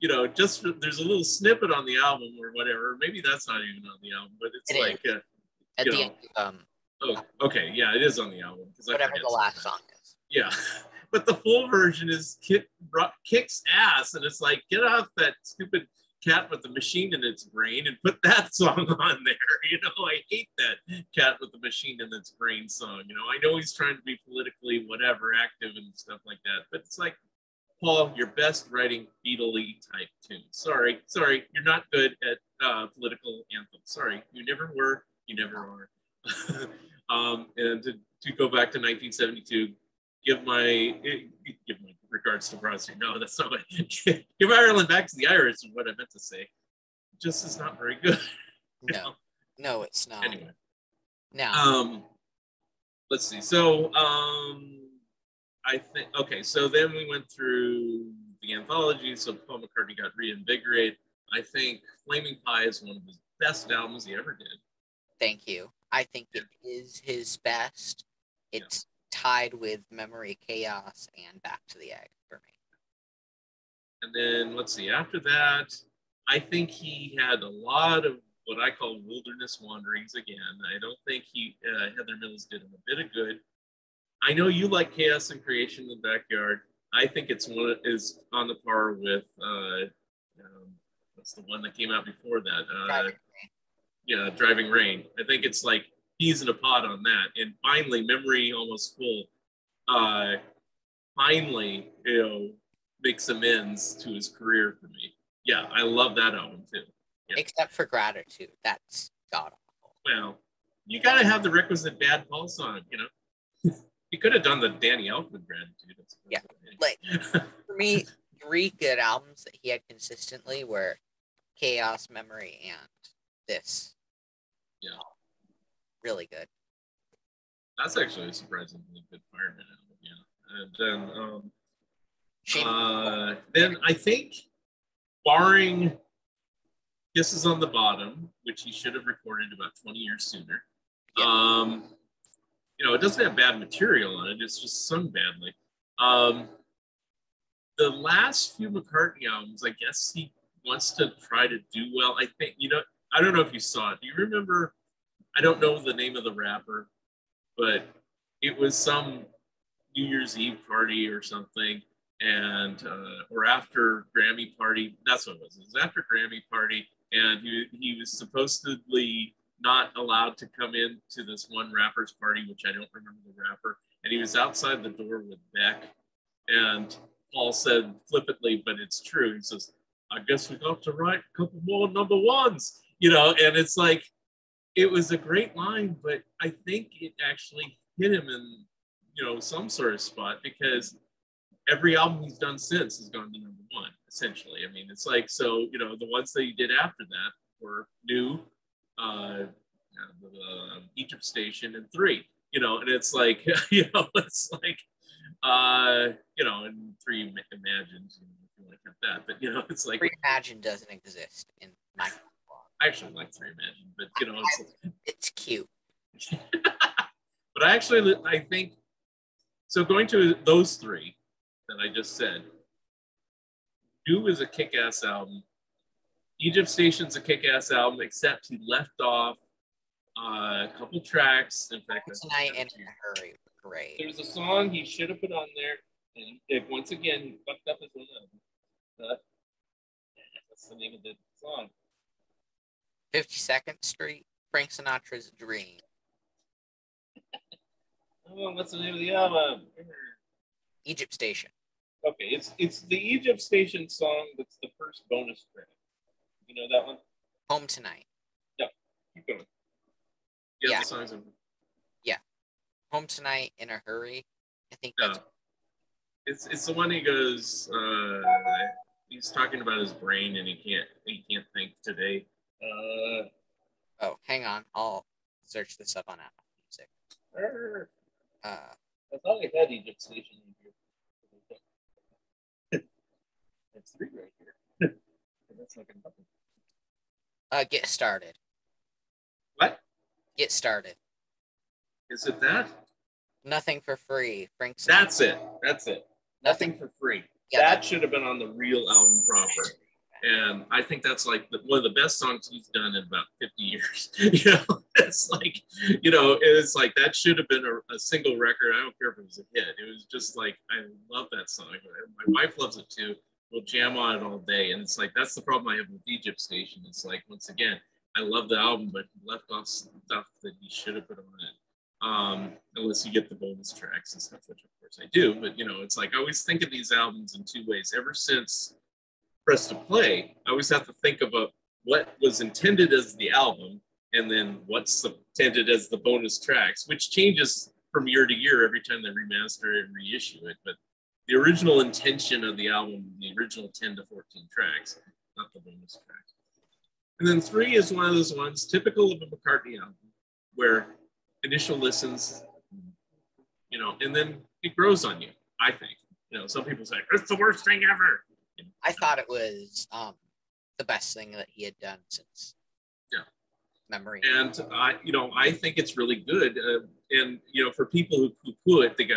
you know, just there's a little snippet on the album or whatever. Maybe that's not even on the album, but it's it like uh, at the know, end. Um, oh, okay, yeah, it is on the album. Whatever the last song is. Yeah, but the full version is kick, kicks ass, and it's like get off that stupid cat with the machine in its brain and put that song on there. You know, I hate that cat with the machine in its brain song. You know, I know he's trying to be politically whatever active and stuff like that, but it's like Paul, your best writing Beatley type tune. Sorry, sorry, you're not good at uh, political anthems. Sorry, you never were you never are. um, and to, to go back to 1972, give my give my regards to Brosnan. No, that's not what. give Ireland back to the Irish is what I meant to say. Just is not very good. no, know? no, it's not. Anyway, now, um, let's see. So, um, I think okay. So then we went through the anthology. So Paul McCartney got reinvigorated. I think Flaming Pie is one of his best albums he ever did. Thank you. I think it is his best. It's. Tied with Memory Chaos and Back to the Egg for me. And then let's see, after that, I think he had a lot of what I call wilderness wanderings again. I don't think he uh, Heather Mills did him a bit of good. I know you like Chaos and Creation in the Backyard. I think it's one is on the par with uh, um, what's the one that came out before that? Uh, yeah, Driving Rain. I think it's like he's in a pot on that. And finally, Memory Almost Full, uh, finally, you know, makes amends to his career for me. Yeah, I love that album too. Yeah. Except for Gratitude. That's god awful. Well, you got to have the requisite bad pulse on, you know. you could have done the Danny Elfman Gratitude. Yeah, like for me, three good albums that he had consistently were Chaos, Memory, and this. Yeah. Really good. That's actually a surprisingly good fireman album, yeah. And then um uh, then I think barring Kisses on the Bottom, which he should have recorded about 20 years sooner. Yeah. Um, you know, it doesn't have bad material on it, it's just sung badly. Um, the last few McCartney albums, I guess he wants to try to do well. I think, you know, I don't know if you saw it. Do you remember? I don't know the name of the rapper, but it was some New Year's Eve party or something, and uh, or after Grammy party. That's what it was. It was after Grammy party, and he he was supposedly not allowed to come in to this one rapper's party, which I don't remember the rapper, and he was outside the door with Beck, and Paul said flippantly, but it's true. He says, "I guess we got to write a couple more number ones." you know, and it's like it was a great line, but I think it actually hit him in you know, some sort of spot because every album he's done since has gone to number one, essentially. I mean, it's like, so, you know, the ones that he did after that were new, uh, uh, Egypt Station and three, you know, and it's like, you know, it's like, uh, you know, and three imagined, you know, count that, but you know, it's like Reimagine doesn't exist in my. I actually like three Men, but you know, it's It's cute. but I actually I think so. Going to those three that I just said, Do is a kick-ass album. Egypt Station's a kick-ass album, except he left off uh, a couple tracks. In fact, Tonight and in a hurry. Great. there's a song he should have put on there, and if once again he fucked up his own album. Uh, What's the name of the song? 52nd Street, Frank Sinatra's Dream. Oh, what's the name of the album? Egypt Station. Okay, it's it's the Egypt Station song that's the first bonus track. You know that one? Home Tonight. Yeah, keep going. Yeah, Yeah. the song's in. Yeah. Home Tonight in a hurry. I think No. that's It's it's the one he goes. Uh, he's talking about his brain and he can't he can't think today. Uh, oh, hang on. I'll search this up on Apple Music. er, Uh I thought I had Egypt Station in here. It's three right here. That's not gonna uh get started. What Get started. is it? That Nothing for free. Frank that's it. That's it. Nothing for free. Yeah, that should have been on the real album proper. And I think that's like one of the best songs he's done in about 50 years. you know, it's like, you know, it's like that should have been a, a single record. I don't care if it was a hit. It was just like I love that song. My wife loves it too. We'll jam on it all day, and it's like that's the problem I have with Egypt Station. It's like once again, I love the album, but he left off stuff that he should have put on it. Um, unless you get the bonus tracks and stuff, which of course I do. But you know, it's like I always think of these albums in two ways. Ever since press to play, I always have to think about what was intended as the album and then what's intended as the bonus tracks, which changes from year to year every time they remaster and reissue it. But the original intention of the album, the original 10 to 14 tracks, not the bonus tracks. And then three is one of those ones typical of a McCartney album where initial listens, you know, and then it grows on you, I think. You know, some people say, it's the worst thing ever. I thought it was um the best thing that he had done since Yeah. memory. and I, you know, I think it's really good. Uh, and you know, for people who poo-poo it, they go,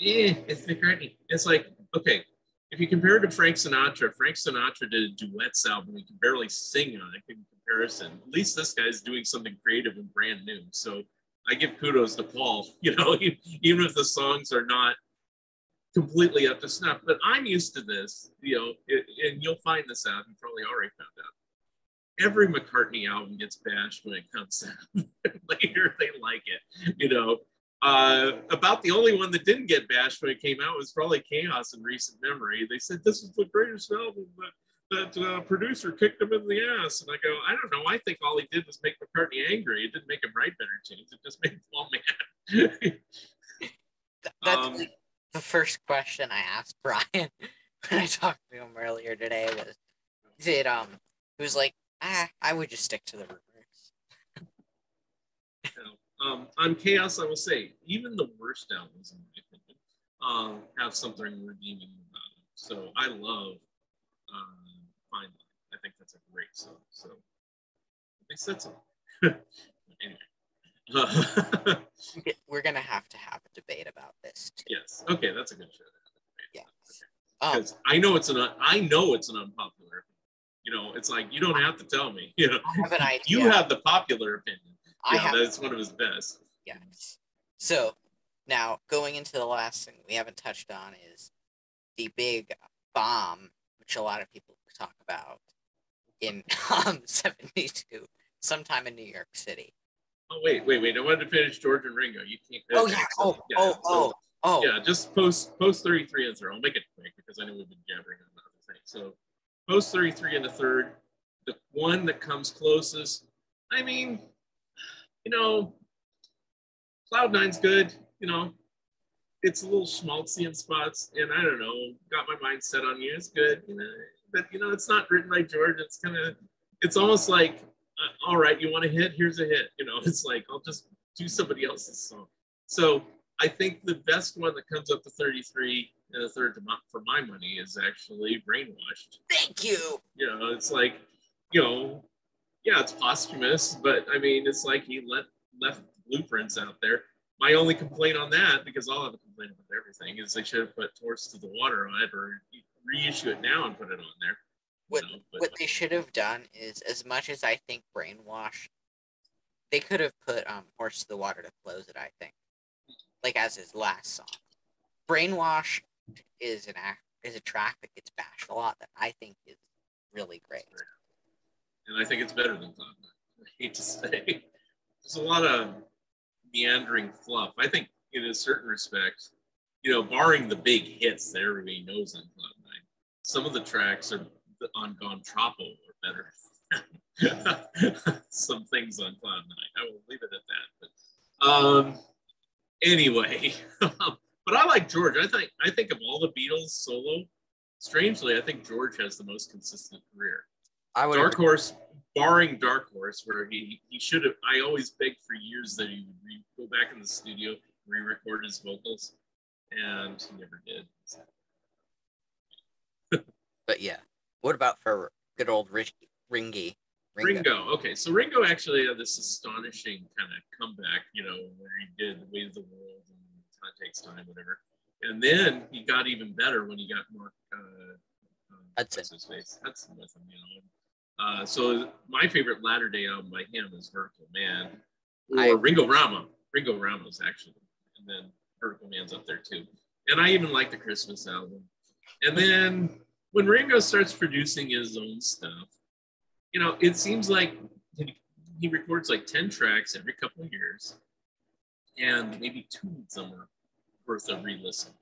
"Eh, it's McCartney." It's like, okay, if you compare it to Frank Sinatra, Frank Sinatra did a duets album. He can barely sing on it in comparison. At least this guy's doing something creative and brand new. So I give kudos to Paul. You know, even if the songs are not completely up to snuff, but I'm used to this. You know, it, and you'll find this out. You probably already found out every McCartney album gets bashed when it comes out. Later, they like it. You know, uh, about the only one that didn't get bashed when it came out was probably Chaos in recent memory. They said this is the greatest album that that uh, producer kicked him in the ass, and I go, I don't know. I think all he did was make McCartney angry. It didn't make him write better tunes. It just made him all mad. That's um, the, first question I asked Brian when I talked to him earlier today was did um he was like, ah, I would just stick to the rumors. um, on Chaos, I will say, even the worst albums, in my opinion, um, have something redeeming about them. So I love um, Fine Line. I think that's a great song. So they said so. anyway. We're gonna have to have a debate about this too. yes. Okay, that's a good show. Yeah. Um, I know it's an I know it's an unpopular. You know, it's like you don't have to tell me. You know, I have an idea. you have the popular opinion. I Yeah, have that's one of his best. Yes. So now going into the last thing we haven't touched on is the big bomb, which a lot of people talk about in um 72, sometime in New York City. Oh wait, wait, wait! I wanted to finish George and Ringo. You can't. Oh yeah. Oh, yeah, oh, so- oh, oh. Yeah, just post post 33 and third. I'll make it quick because I know we've been jabbering on other things. So post 33 and the third, the one that comes closest. I mean, you know, Cloud Nine's good. You know, it's a little schmaltzy in spots, and I don't know, got my mind set on you. It's good, you know, but you know, it's not written by George. It's kind of, it's almost like, all right, you want a hit? Here's a hit. You know, it's like I'll just do somebody else's song. So I think the best one that comes up to 33 and a third for my money is actually Brainwashed. Thank you. You know, it's like, you know, yeah, it's posthumous, but I mean, it's like he let left blueprints out there. My only complaint on that, because I'll have a complaint about everything, is they should have put Torch to the Water on it or reissue it now and put it on there. What, what they should have done is, as much as I think Brainwash, they could have put um, Horse to the Water to close it, I think. Like as his last song. Brainwash is an act is a track that gets bashed a lot that I think is really great. And I think it's better than Cloud I hate to say. There's a lot of meandering fluff. I think in a certain respect, you know, barring the big hits that everybody knows on Cloud Nine, some of the tracks are on Gone Troppo are better. some things on Cloud Nine. I will leave it at that. But um, anyway, but I like George. I think I think of all the Beatles solo, strangely, I think George has the most consistent career. I would Dark agree. Horse, barring Dark Horse, where he he should have. I always begged for years that he would re, go back in the studio, re-record his vocals, and he never did. but yeah, what about for good old Rich, Ringy? Ringo. Ringo. Okay, so Ringo actually had this astonishing kind of comeback, you know, where he did the Weight of the World and Time Takes Time, whatever. And then he got even better when he got Mark uh, uh, Hudson. His face? Hudson with him, you know. Uh, so my favorite latter day album by him is Vertical Man, or I, Ringo Rama. Ringo Rama's actually, and then Vertical Man's up there too. And I even like the Christmas album. And then when Ringo starts producing his own stuff, you know, it seems like he records like 10 tracks every couple of years, and maybe two of them are worth a re listen.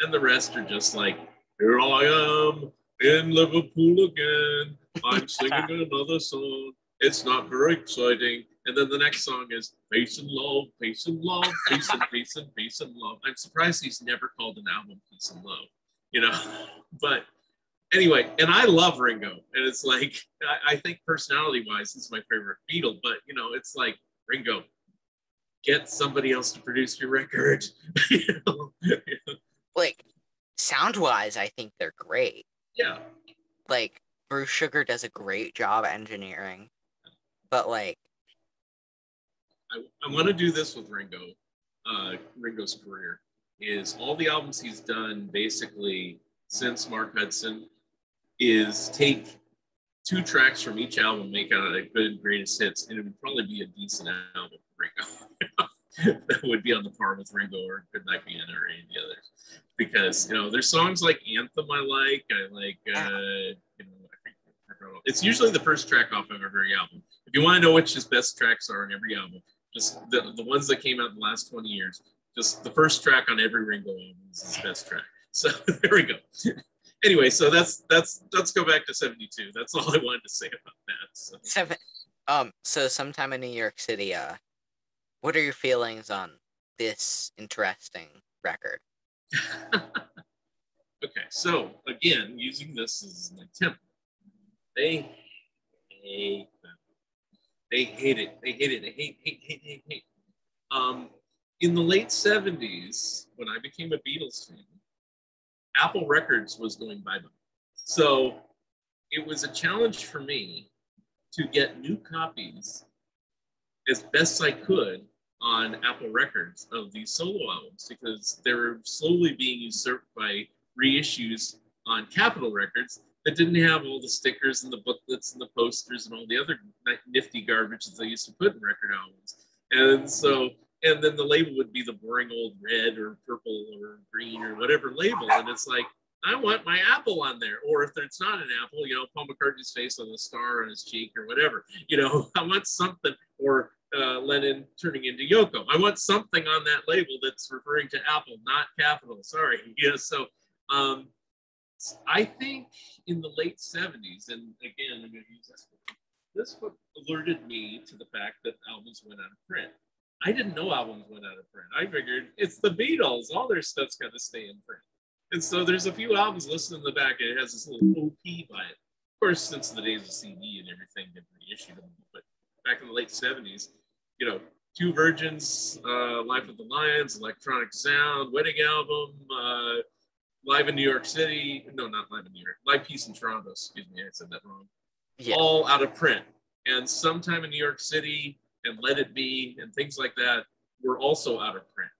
And the rest are just like, here I am in Liverpool again. I'm singing another song. It's not very exciting. And then the next song is Peace and Love, Peace and Love, Peace and Peace and Peace and Love. I'm surprised he's never called an album Peace and Love, you know. but anyway, and I love Ringo. And it's like, I, I think personality wise, he's my favorite Beatle. But, you know, it's like, Ringo, get somebody else to produce your record. you know? Like, sound wise, I think they're great. Yeah. Like, Bruce Sugar does a great job engineering, but like, I, I want to do this with Ringo, uh, Ringo's career is all the albums he's done basically since Mark Hudson is take two tracks from each album, make out a good greatest hits, and it would probably be a decent album Ringo. that would be on the par with Ringo or Good Night Vienna or any of the others. Because you know, there's songs like Anthem I like. I like uh, you know, it's usually the first track off of every album. If you want to know which his best tracks are on every album, just the, the ones that came out in the last 20 years, just the first track on every Ringo album is his best track. So there we go. Anyway, so that's that's let's go back to 72. That's all I wanted to say about that. So. Seven um so sometime in New York City, uh what are your feelings on this interesting record? okay, so again, using this as an example, they hate them. They hate it. They hate it. They hate, hate, hate, hate, hate. Um, in the late 70s, when I became a Beatles fan, Apple Records was going bye bye. So it was a challenge for me to get new copies as best I could on Apple Records of these solo albums because they were slowly being usurped by reissues on Capitol Records that didn't have all the stickers and the booklets and the posters and all the other nifty garbage that they used to put in record albums. And so, and then the label would be the boring old red or purple or green or whatever label. And it's like, I want my apple on there. Or if it's not an apple, you know, Paul McCartney's face on the star on his cheek or whatever. You know, I want something, or uh, Lennon turning into Yoko. I want something on that label that's referring to Apple, not Capitol. Sorry. Yeah. So, um, I think in the late 70s, and again, I'm going to use this book, this book alerted me to the fact that albums went out of print. I didn't know albums went out of print. I figured it's the Beatles. All their stuff's got to stay in print. And so there's a few albums listed in the back, and it has this little OP by it. Of course, since the days of CD and everything, they've reissued them. But back in the late 70s, you know, Two Virgins, uh, Life of the Lions, Electronic Sound, Wedding Album, uh, Live in New York City. No, not Live in New York. Live Peace in Toronto. Excuse me, I said that wrong. Yeah. All out of print. And sometime in New York City and Let It Be and things like that were also out of print.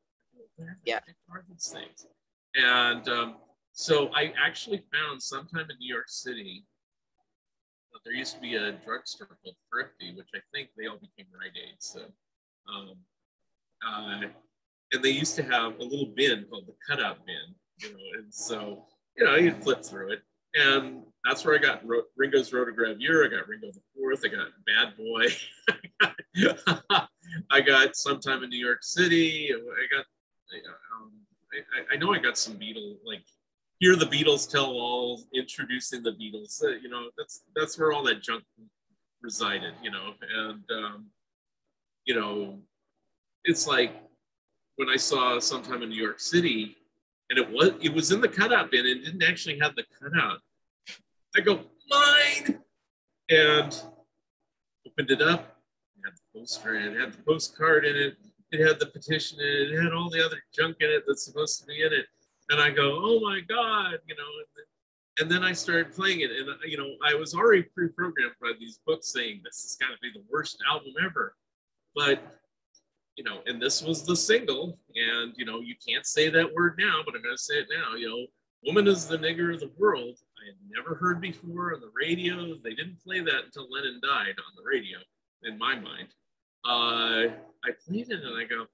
Yeah. These things? And um, so I actually found sometime in New York City that there used to be a drugstore called Thrifty, which I think they all became Rite Aid. So um, uh, and they used to have a little bin called the cutout bin, you know, and so, you know, you'd flip through it. And that's where I got Ringo's Rotogravure. I got Ringo the Fourth. I got Bad Boy. I got Sometime in New York City. I got, um, I, I, know I got some Beatles, like Hear the Beatles Tell All, introducing the Beatles. Uh, you know, that's that's where all that junk resided. You know, and um, you know, it's like when I saw sometime in New York City, and it was it was in the cutout bin and didn't actually have the cutout. I go mine, and opened it up. It had the poster in it, it had the postcard in it, it had the petition in it, it had all the other junk in it that's supposed to be in it. And I go, oh my god, you know. And then I started playing it, and you know, I was already pre-programmed by these books saying this has got to be the worst album ever. But you know, and this was the single, and you know, you can't say that word now, but I'm gonna say it now. You know, "Woman is the nigger of the world." I had never heard before on the radio. They didn't play that until Lennon died on the radio, in my mind. Uh, I played it and I go,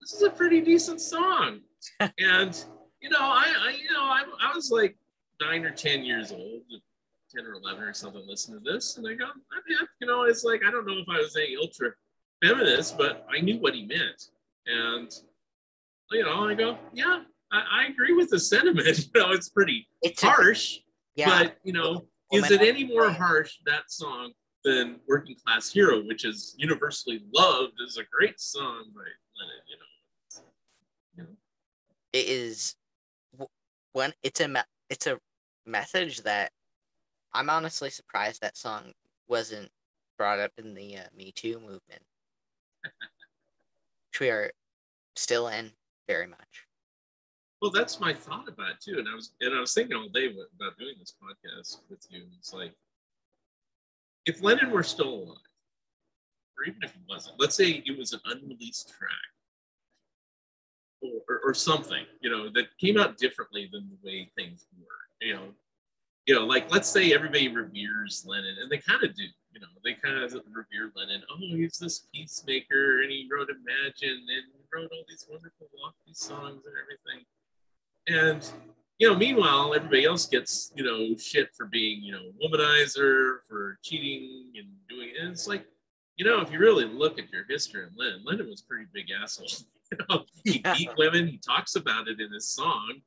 "This is a pretty decent song," and you know, I, I you know, I, I was like nine or ten years old 10 or 11 or something listen to this and i go i'm hip you know it's like i don't know if i was any ultra feminist but i knew what he meant and you know i go yeah i, I agree with the sentiment you know it's pretty it's harsh a, yeah. but you know is it any more harsh that song than working class hero which is universally loved as a great song by lennon you know, you know. it is when it's a it's a message that I'm honestly surprised that song wasn't brought up in the uh, Me Too movement, which we are still in very much. Well, that's my thought about it too, and I was and I was thinking all day about doing this podcast with you. It's like if Lennon were still alive, or even if he wasn't, let's say it was an unreleased track or, or, or something, you know, that came out differently than the way things were, you know, you know, like let's say everybody reveres Lennon, and they kind of do. You know, they kind of revere Lennon. Oh, he's this peacemaker, and he wrote Imagine, and he wrote all these wonderful lofty songs and everything. And you know, meanwhile, everybody else gets you know shit for being you know womanizer, for cheating and doing. And it's like, you know, if you really look at your history and Lennon, Lennon was pretty big asshole. you know, he yeah. beat women. He talks about it in his song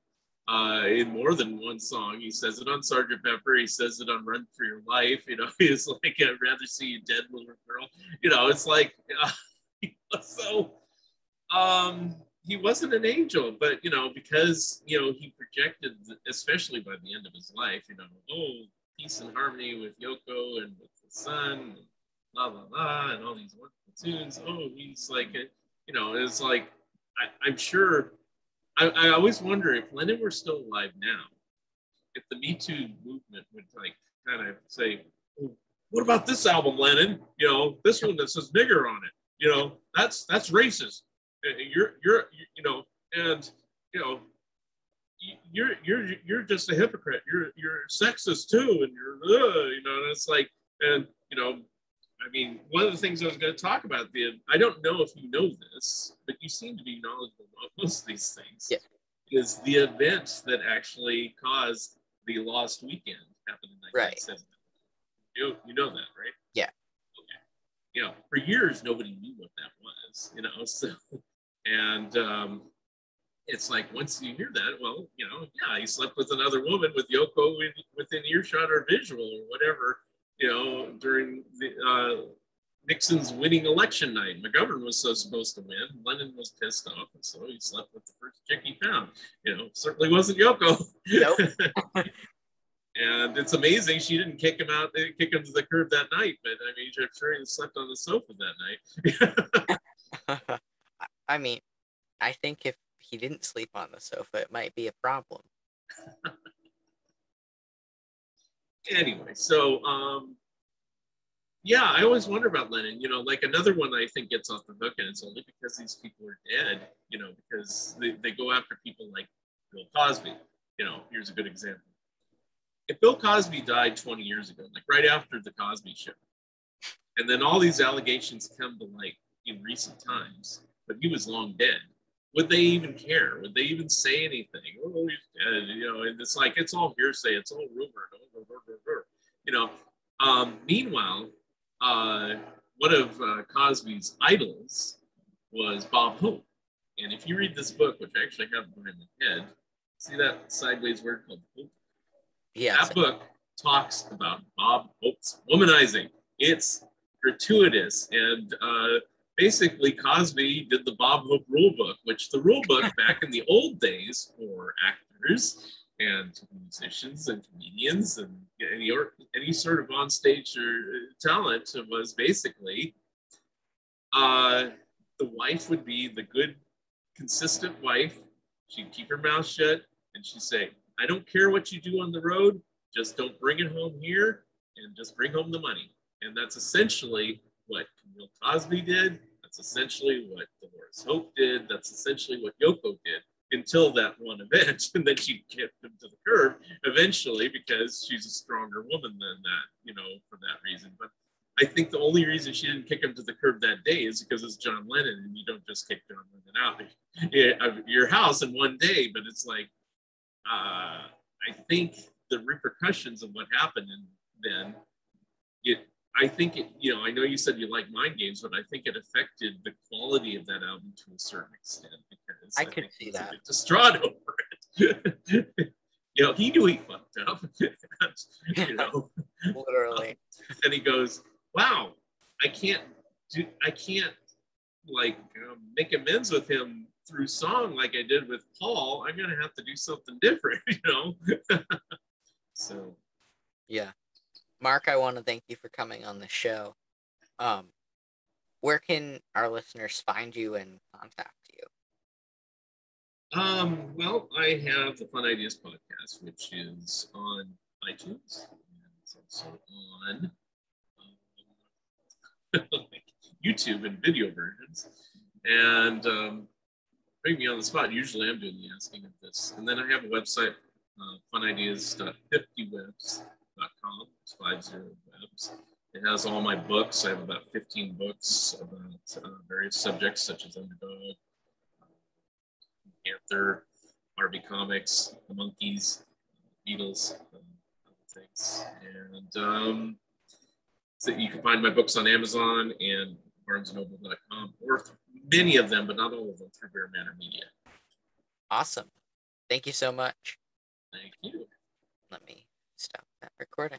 uh, in more than one song. He says it on Sergeant Pepper. He says it on Run for Your Life. You know, he's like, I'd rather see you dead, little girl. You know, it's like, uh, so um, he wasn't an angel, but, you know, because, you know, he projected, especially by the end of his life, you know, oh, peace and harmony with Yoko and with the son, blah, blah, blah, and all these wonderful tunes. Oh, he's like, you know, it's like, I, I'm sure I, I always wonder if Lennon were still alive now, if the Me Too movement would like kind of say, oh, "What about this album, Lennon? You know, this one that says nigger on it. You know, that's that's racist. You're you're you know, and you know, you're you're you're just a hypocrite. You're you're sexist too, and you're uh, you know, and it's like, and you know, I mean, one of the things I was going to talk about, the I don't know if you know this, but you seem to be knowledgeable about most of these things. Yeah. Is the event that actually caused the Lost Weekend happened in 1970. Right. You, you know that, right? Yeah. Okay. You know, for years nobody knew what that was. You know, so and um, it's like once you hear that, well, you know, yeah, he slept with another woman with Yoko within earshot or visual or whatever you know, during the, uh, Nixon's winning election night. McGovern was so supposed to win. Lennon was pissed off, and so he slept with the first chick he found. You know, certainly wasn't Yoko. Nope. and it's amazing she didn't kick him out, kick him to the curb that night. But I mean, I'm sure he slept on the sofa that night. I mean, I think if he didn't sleep on the sofa, it might be a problem. anyway, so um, yeah, I always wonder about Lennon. You know, like another one I think gets off the hook, and it's only because these people are dead. You know, because they, they go after people like Bill Cosby. You know, here's a good example. If Bill Cosby died 20 years ago, like right after the Cosby Show, and then all these allegations come to light in recent times, but he was long dead. Would they even care? Would they even say anything? Oh, he's dead. You know, and it's like it's all hearsay. It's all rumor. You know. Um, meanwhile, uh, one of uh, Cosby's idols was Bob Hope, and if you read this book, which I actually have behind my head, see that sideways word called Hope. Yeah. That book talks about Bob Hope's womanizing. It's gratuitous and uh, basically Cosby did the Bob Hope rule book, which the rule book back in the old days for actors and musicians and comedians and any or any sort of on stage or talent was basically uh, the wife would be the good, consistent wife. She'd keep her mouth shut and she'd say, I don't care what you do on the road, just don't bring it home here and just bring home the money. And that's essentially what Camille Cosby did. That's essentially what Dolores Hope did. That's essentially what Yoko did until that one event. And then she kicked him to the curb eventually because she's a stronger woman than that, you know, for that reason. But I think the only reason she didn't kick him to the curb that day is because it's John Lennon and you don't just kick John Lennon out of your house in one day. But it's like, uh, I think the repercussions of what happened and then it I think it, you know, I know you said you like mind games, but I think it affected the quality of that album to a certain extent because I, I could see that. Distraught over it. you know, he knew he fucked up. you know, literally. and he goes, "Wow, I can't do, I can't like um, make amends with him through song like I did with Paul. I'm gonna have to do something different." You know. so. Yeah. Mark, I want to thank you for coming on the show. Um, where can our listeners find you and contact you? Um, well, I have the Fun Ideas podcast, which is on iTunes and it's also on um, YouTube and video versions. And um, bring me on the spot. Usually I'm doing the asking of this. And then I have a website, uh, funideas.50webs.com com. It's five zero webs. It has all my books. I have about 15 books about uh, various subjects such as Underdog, Panther, Barbie Comics, The Monkees, Beatles, um, other things. And um, so you can find my books on Amazon and BarnesNoble.com, or many of them, but not all of them, through Bear Manor Media. Awesome. Thank you so much. Thank you. Let me stop recording.